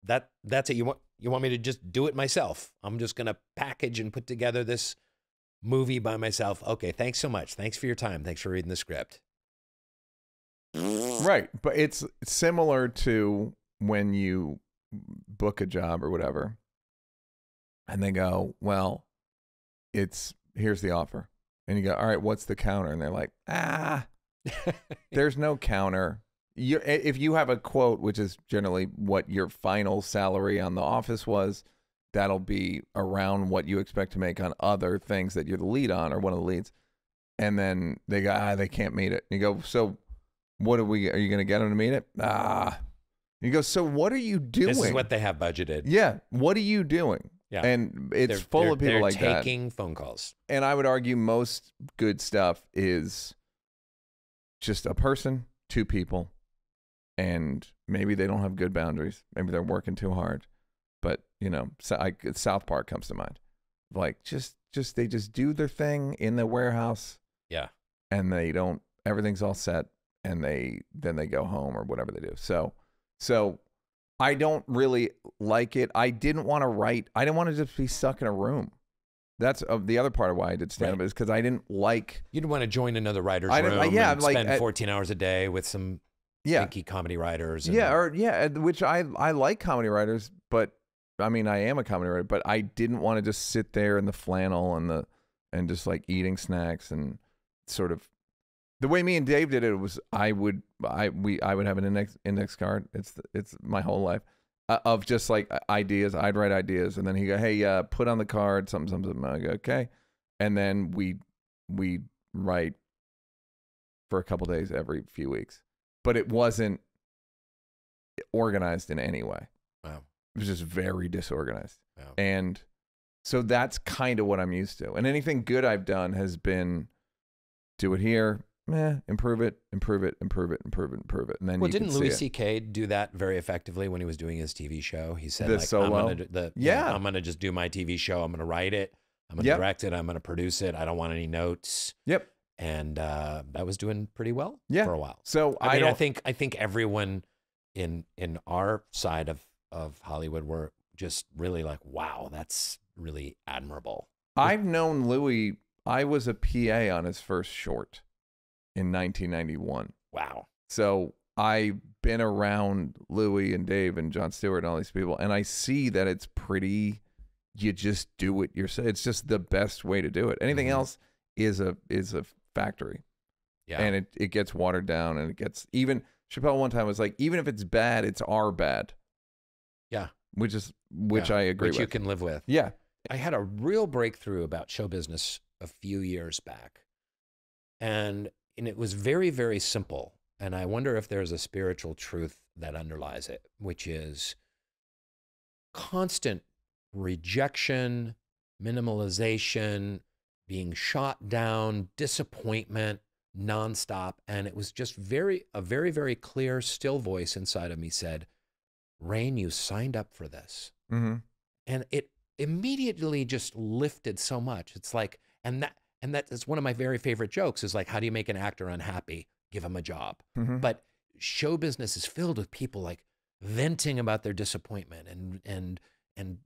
Speaker 1: that that's it. You want you want me to just do it myself? I'm just gonna package and put together this movie by myself. Okay, thanks so much. Thanks for your time. Thanks for reading the script.
Speaker 2: Right, but it's similar to when you book a job or whatever, and they go, "Well, it's here's the offer," and you go, "All right, what's the counter?" And they're like, "Ah, there's no counter." You, if you have a quote, which is generally what your final salary on the office was, that'll be around what you expect to make on other things that you're the lead on or one of the leads. And then they go, ah, they can't meet it. And you go, so what are we? Are you going to get them to meet it? Ah. And you go, so what are you doing?
Speaker 1: This is what they have budgeted.
Speaker 2: yeah. What are you doing?
Speaker 1: Yeah.
Speaker 2: And it's
Speaker 1: They're-
Speaker 2: full
Speaker 1: they're-
Speaker 2: of people like that.
Speaker 1: taking phone calls.
Speaker 2: And I would argue most good stuff is just a person, two people, and maybe they don't have good boundaries. Maybe they're working too hard. But you know, so I, South Park comes to mind. Like just, just they just do their thing in the warehouse,
Speaker 1: Yeah.
Speaker 2: and they don't. Everything's all set, and they then they go home or whatever they do. So, so I don't really like it. I didn't want to write. I didn't want to just be stuck in a room. That's uh, the other part of why I did stand up
Speaker 1: Right.
Speaker 2: is because I didn't like.
Speaker 1: You'd want to join another writer's
Speaker 2: I
Speaker 1: room
Speaker 2: yeah,
Speaker 1: and
Speaker 2: like,
Speaker 1: spend
Speaker 2: I-
Speaker 1: 14 hours a day with some
Speaker 2: Yeah,
Speaker 1: stinky comedy writers. and-
Speaker 2: yeah, or yeah, which I I like comedy writers, but I mean I am a comedy writer, but I didn't want to just sit there in the flannel and the and just like eating snacks and sort of the way me and Dave did it was I would I we I would have an index index card. It's it's my whole life uh, of just like ideas. I'd write ideas and then he go, hey, uh, put on the card something something. something. I go, okay, and then we we write for a couple days every few weeks, but it wasn't organized in any way.
Speaker 1: Wow.
Speaker 2: It was just very disorganized.
Speaker 1: Wow.
Speaker 2: And so that's kind of what I'm used to. And anything good I've done has been do it here, meh, improve it, improve it, improve it, improve it, improve it. And then
Speaker 1: Well,
Speaker 2: you
Speaker 1: didn't Louis. C.K. do that very effectively when he was doing his TV show? He said,
Speaker 2: The
Speaker 1: like,
Speaker 2: solo?
Speaker 1: I'm gonna the
Speaker 2: Yeah.
Speaker 1: I'm gonna just do my TV show. I'm gonna write it. I'm gonna
Speaker 2: Yep.
Speaker 1: direct it. I'm gonna produce it. I don't want any notes."
Speaker 2: Yep.
Speaker 1: And uh, that was doing pretty well
Speaker 2: Yeah.
Speaker 1: for a while.
Speaker 2: So
Speaker 1: I,
Speaker 2: I,
Speaker 1: mean,
Speaker 2: don't
Speaker 1: I think I think everyone in in our side of of Hollywood were just really like, "Wow, that's really admirable."
Speaker 2: I've known Louis. I was a PA on his first short in 1991.
Speaker 1: Wow.
Speaker 2: So I've been around Louis and Dave and Jon Stewart and all these people, and I see that it's pretty. You just do it yourself. It's just the best way to do it. Anything
Speaker 1: Mhm.
Speaker 2: else is a is a factory,
Speaker 1: Yeah.
Speaker 2: and it it gets watered down, and it gets even. Chappelle one time was like, even if it's bad, it's our bad.
Speaker 1: Yeah.
Speaker 2: which is which
Speaker 1: Yeah.
Speaker 2: I agree
Speaker 1: Which
Speaker 2: with.
Speaker 1: you can live with.
Speaker 2: yeah,
Speaker 1: I had a real breakthrough about show business a few years back. And and it was very very simple and I wonder if there's a spiritual truth that underlies it, which is constant rejection, minimalization, being shot down, disappointment nonstop and it was just very a very very clear still voice inside of me said, "Rainn, you signed up for this."
Speaker 2: mm-hmm.
Speaker 1: and it immediately just lifted so much it's like and that and that is one of my very favorite jokes is like how do you make an actor unhappy give him a job
Speaker 2: Mm-hmm.
Speaker 1: but show business is filled with people like venting about their disappointment and and and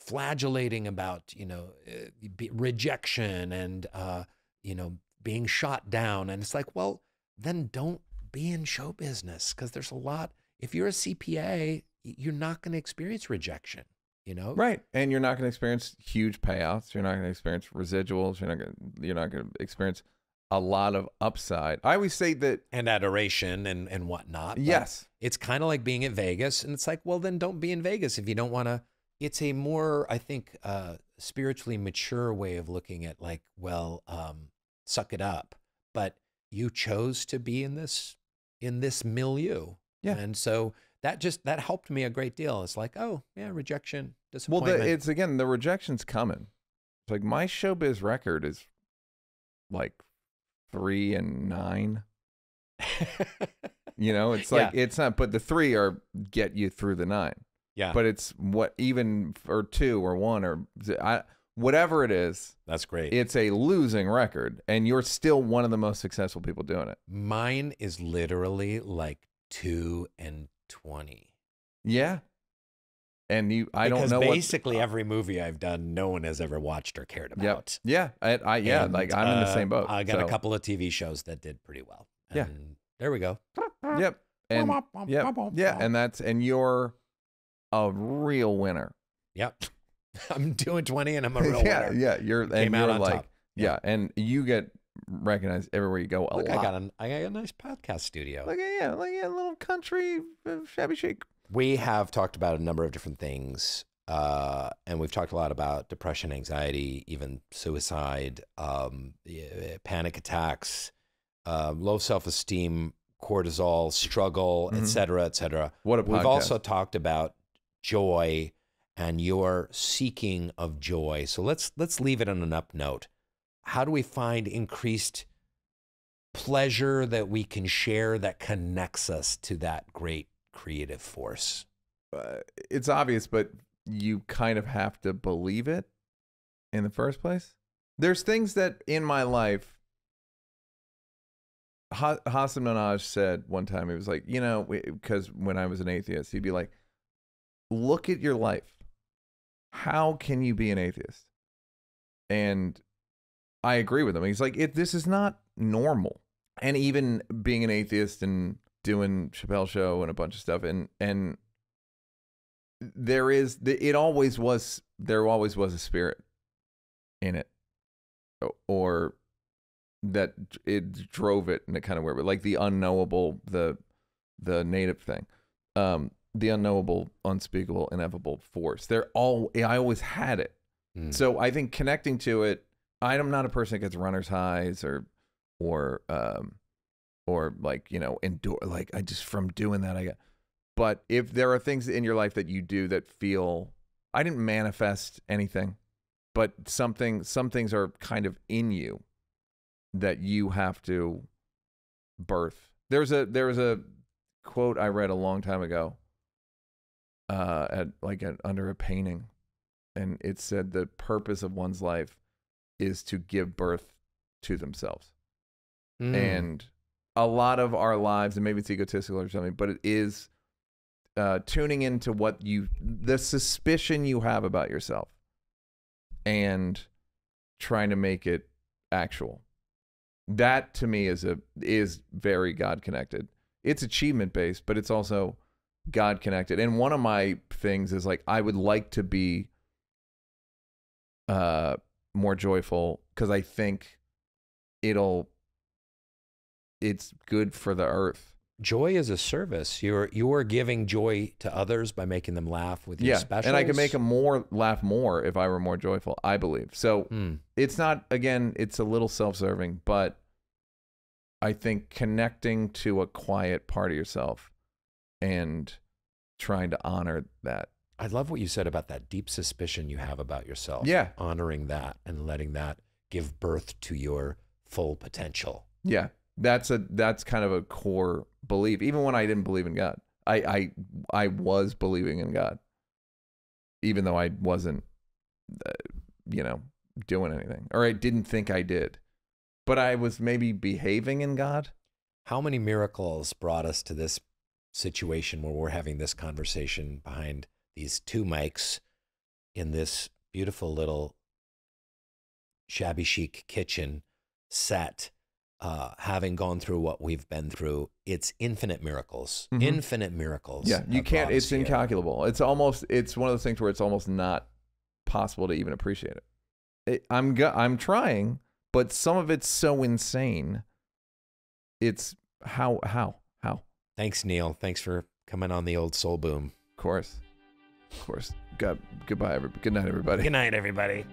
Speaker 1: flagellating about you know uh, rejection and uh you know being shot down and it's like well then don't be in show business because there's a lot if you're a cpa you're not going to experience rejection you know
Speaker 2: Right. And you're not going to experience huge payouts. You're not going to experience residuals. You're not going to, you're not going to experience a lot of upside. I always say that
Speaker 1: and adoration and and whatnot
Speaker 2: yes.
Speaker 1: it's kind of like being at Vegas, and it's like, well, then don't be in Vegas if you don't want to. It's a more, I think, uh, spiritually mature way of looking at like, well, um, suck it up, but you chose to be in this in this milieu,
Speaker 2: Yeah.
Speaker 1: and so that just that helped me a great deal. It's like, oh yeah, rejection,
Speaker 2: Well,
Speaker 1: disappointment.
Speaker 2: the, it's again, the rejection's coming. It's like my showbiz record is like three and nine. You know, it's like, it's not, but the three are get you through the nine.
Speaker 1: Yeah,
Speaker 2: But it's what, even, or two or one or I, whatever it is,
Speaker 1: that's great.
Speaker 2: it's a losing record. And you're still one of the most successful people doing it.
Speaker 1: Mine is literally like two and twenty.
Speaker 2: Yeah. And you, I
Speaker 1: because
Speaker 2: don't know
Speaker 1: basically
Speaker 2: what,
Speaker 1: every movie I've done, no one has ever watched or cared
Speaker 2: Yep.
Speaker 1: about.
Speaker 2: Yeah. I, I yeah,
Speaker 1: And,
Speaker 2: like I'm in the
Speaker 1: uh,
Speaker 2: same boat.
Speaker 1: I got a couple of TV shows that did pretty well.
Speaker 2: Yeah.
Speaker 4: There we go.
Speaker 2: Yep. And yep. Yeah, and that's and you're a real winner.
Speaker 4: Yep. I'm doing 20 and I'm a real
Speaker 2: yeah,
Speaker 4: winner.
Speaker 2: yeah. You're and
Speaker 4: Came out
Speaker 2: you're
Speaker 4: on
Speaker 2: like
Speaker 4: top.
Speaker 2: yeah. and you get recognized everywhere you go a
Speaker 4: Look,
Speaker 2: lot.
Speaker 4: I got, a, I got a nice podcast studio.
Speaker 2: like yeah, like a little country uh, shabby chic.
Speaker 1: we have talked about a number of different things uh, and we've talked a lot about depression anxiety even suicide um, panic attacks uh, low self-esteem cortisol struggle
Speaker 2: Mhm.
Speaker 1: et cetera et cetera
Speaker 2: What a podcast.
Speaker 1: we've also talked about joy and your seeking of joy. So let's let's leave it on an up note. How do we find increased pleasure that we can share that connects us to that great creative force?
Speaker 2: Uh, it's obvious, but you kind of have to believe it in the first place. There's things that in my life, ha- Hasan Minhaj said one time, he was like, you know, because when I was an atheist, he'd be like, look at your life. How can you be an atheist? And I agree with him. He's like, it, this is not normal. And even being an atheist and doing Chappelle show and a bunch of stuff and and there is it always was there always was a spirit in it or that it drove it in a kind of way but like the unknowable the the native thing um the unknowable unspeakable ineffable force. They're all i always had it.
Speaker 1: Mm.
Speaker 2: so i think connecting to it i'm not a person that gets runner's highs or or um or like you know endure like i just from doing that i got but if there are things in your life that you do that feel i didn't manifest anything but something some things are kind of in you that you have to birth. There's a there's a quote i read a long time ago uh at like at, under a painting and it said the purpose of one's life is to give birth to themselves.
Speaker 1: Mm.
Speaker 2: and a lot of our lives and maybe it's egotistical or something but it is uh, tuning into what you the suspicion you have about yourself and trying to make it actual. That to me is a is very god connected it's achievement based but it's also god connected and one of my things is like i would like to be uh more joyful because i think it'll it's good for the earth
Speaker 1: joy is a service. You're you're giving joy to others by making them laugh with your
Speaker 2: yeah
Speaker 1: specials.
Speaker 2: and i can make them more laugh more if i were more joyful i believe so
Speaker 1: Mm.
Speaker 2: it's not again it's a little self-serving but i think connecting to a quiet part of yourself and trying to honor that
Speaker 1: I love what you said about that deep suspicion you have about yourself.
Speaker 2: Yeah.
Speaker 1: honoring that and letting that give birth to your full potential.
Speaker 2: yeah that's a that's kind of a core belief even when i didn't believe in god i i i was believing in god even though i wasn't uh, you know doing anything or i didn't think i did but i was maybe behaving in god
Speaker 1: How many miracles brought us to this situation where we're having this conversation behind these two mics in this beautiful little shabby chic kitchen set, uh, having gone through what we've been through? It's infinite miracles,
Speaker 2: Mhm.
Speaker 1: infinite miracles.
Speaker 2: Yeah, you can't. It's incalculable. It's almost. It's one of those things where it's almost not possible to even appreciate it. it I'm. I'm trying, but some of it's so insane. It's how how.
Speaker 1: Thanks, Neal. Thanks for coming on the old soul boom.
Speaker 2: Of course, of course. God, goodbye, everybody. Good night, everybody.
Speaker 1: Good night, everybody.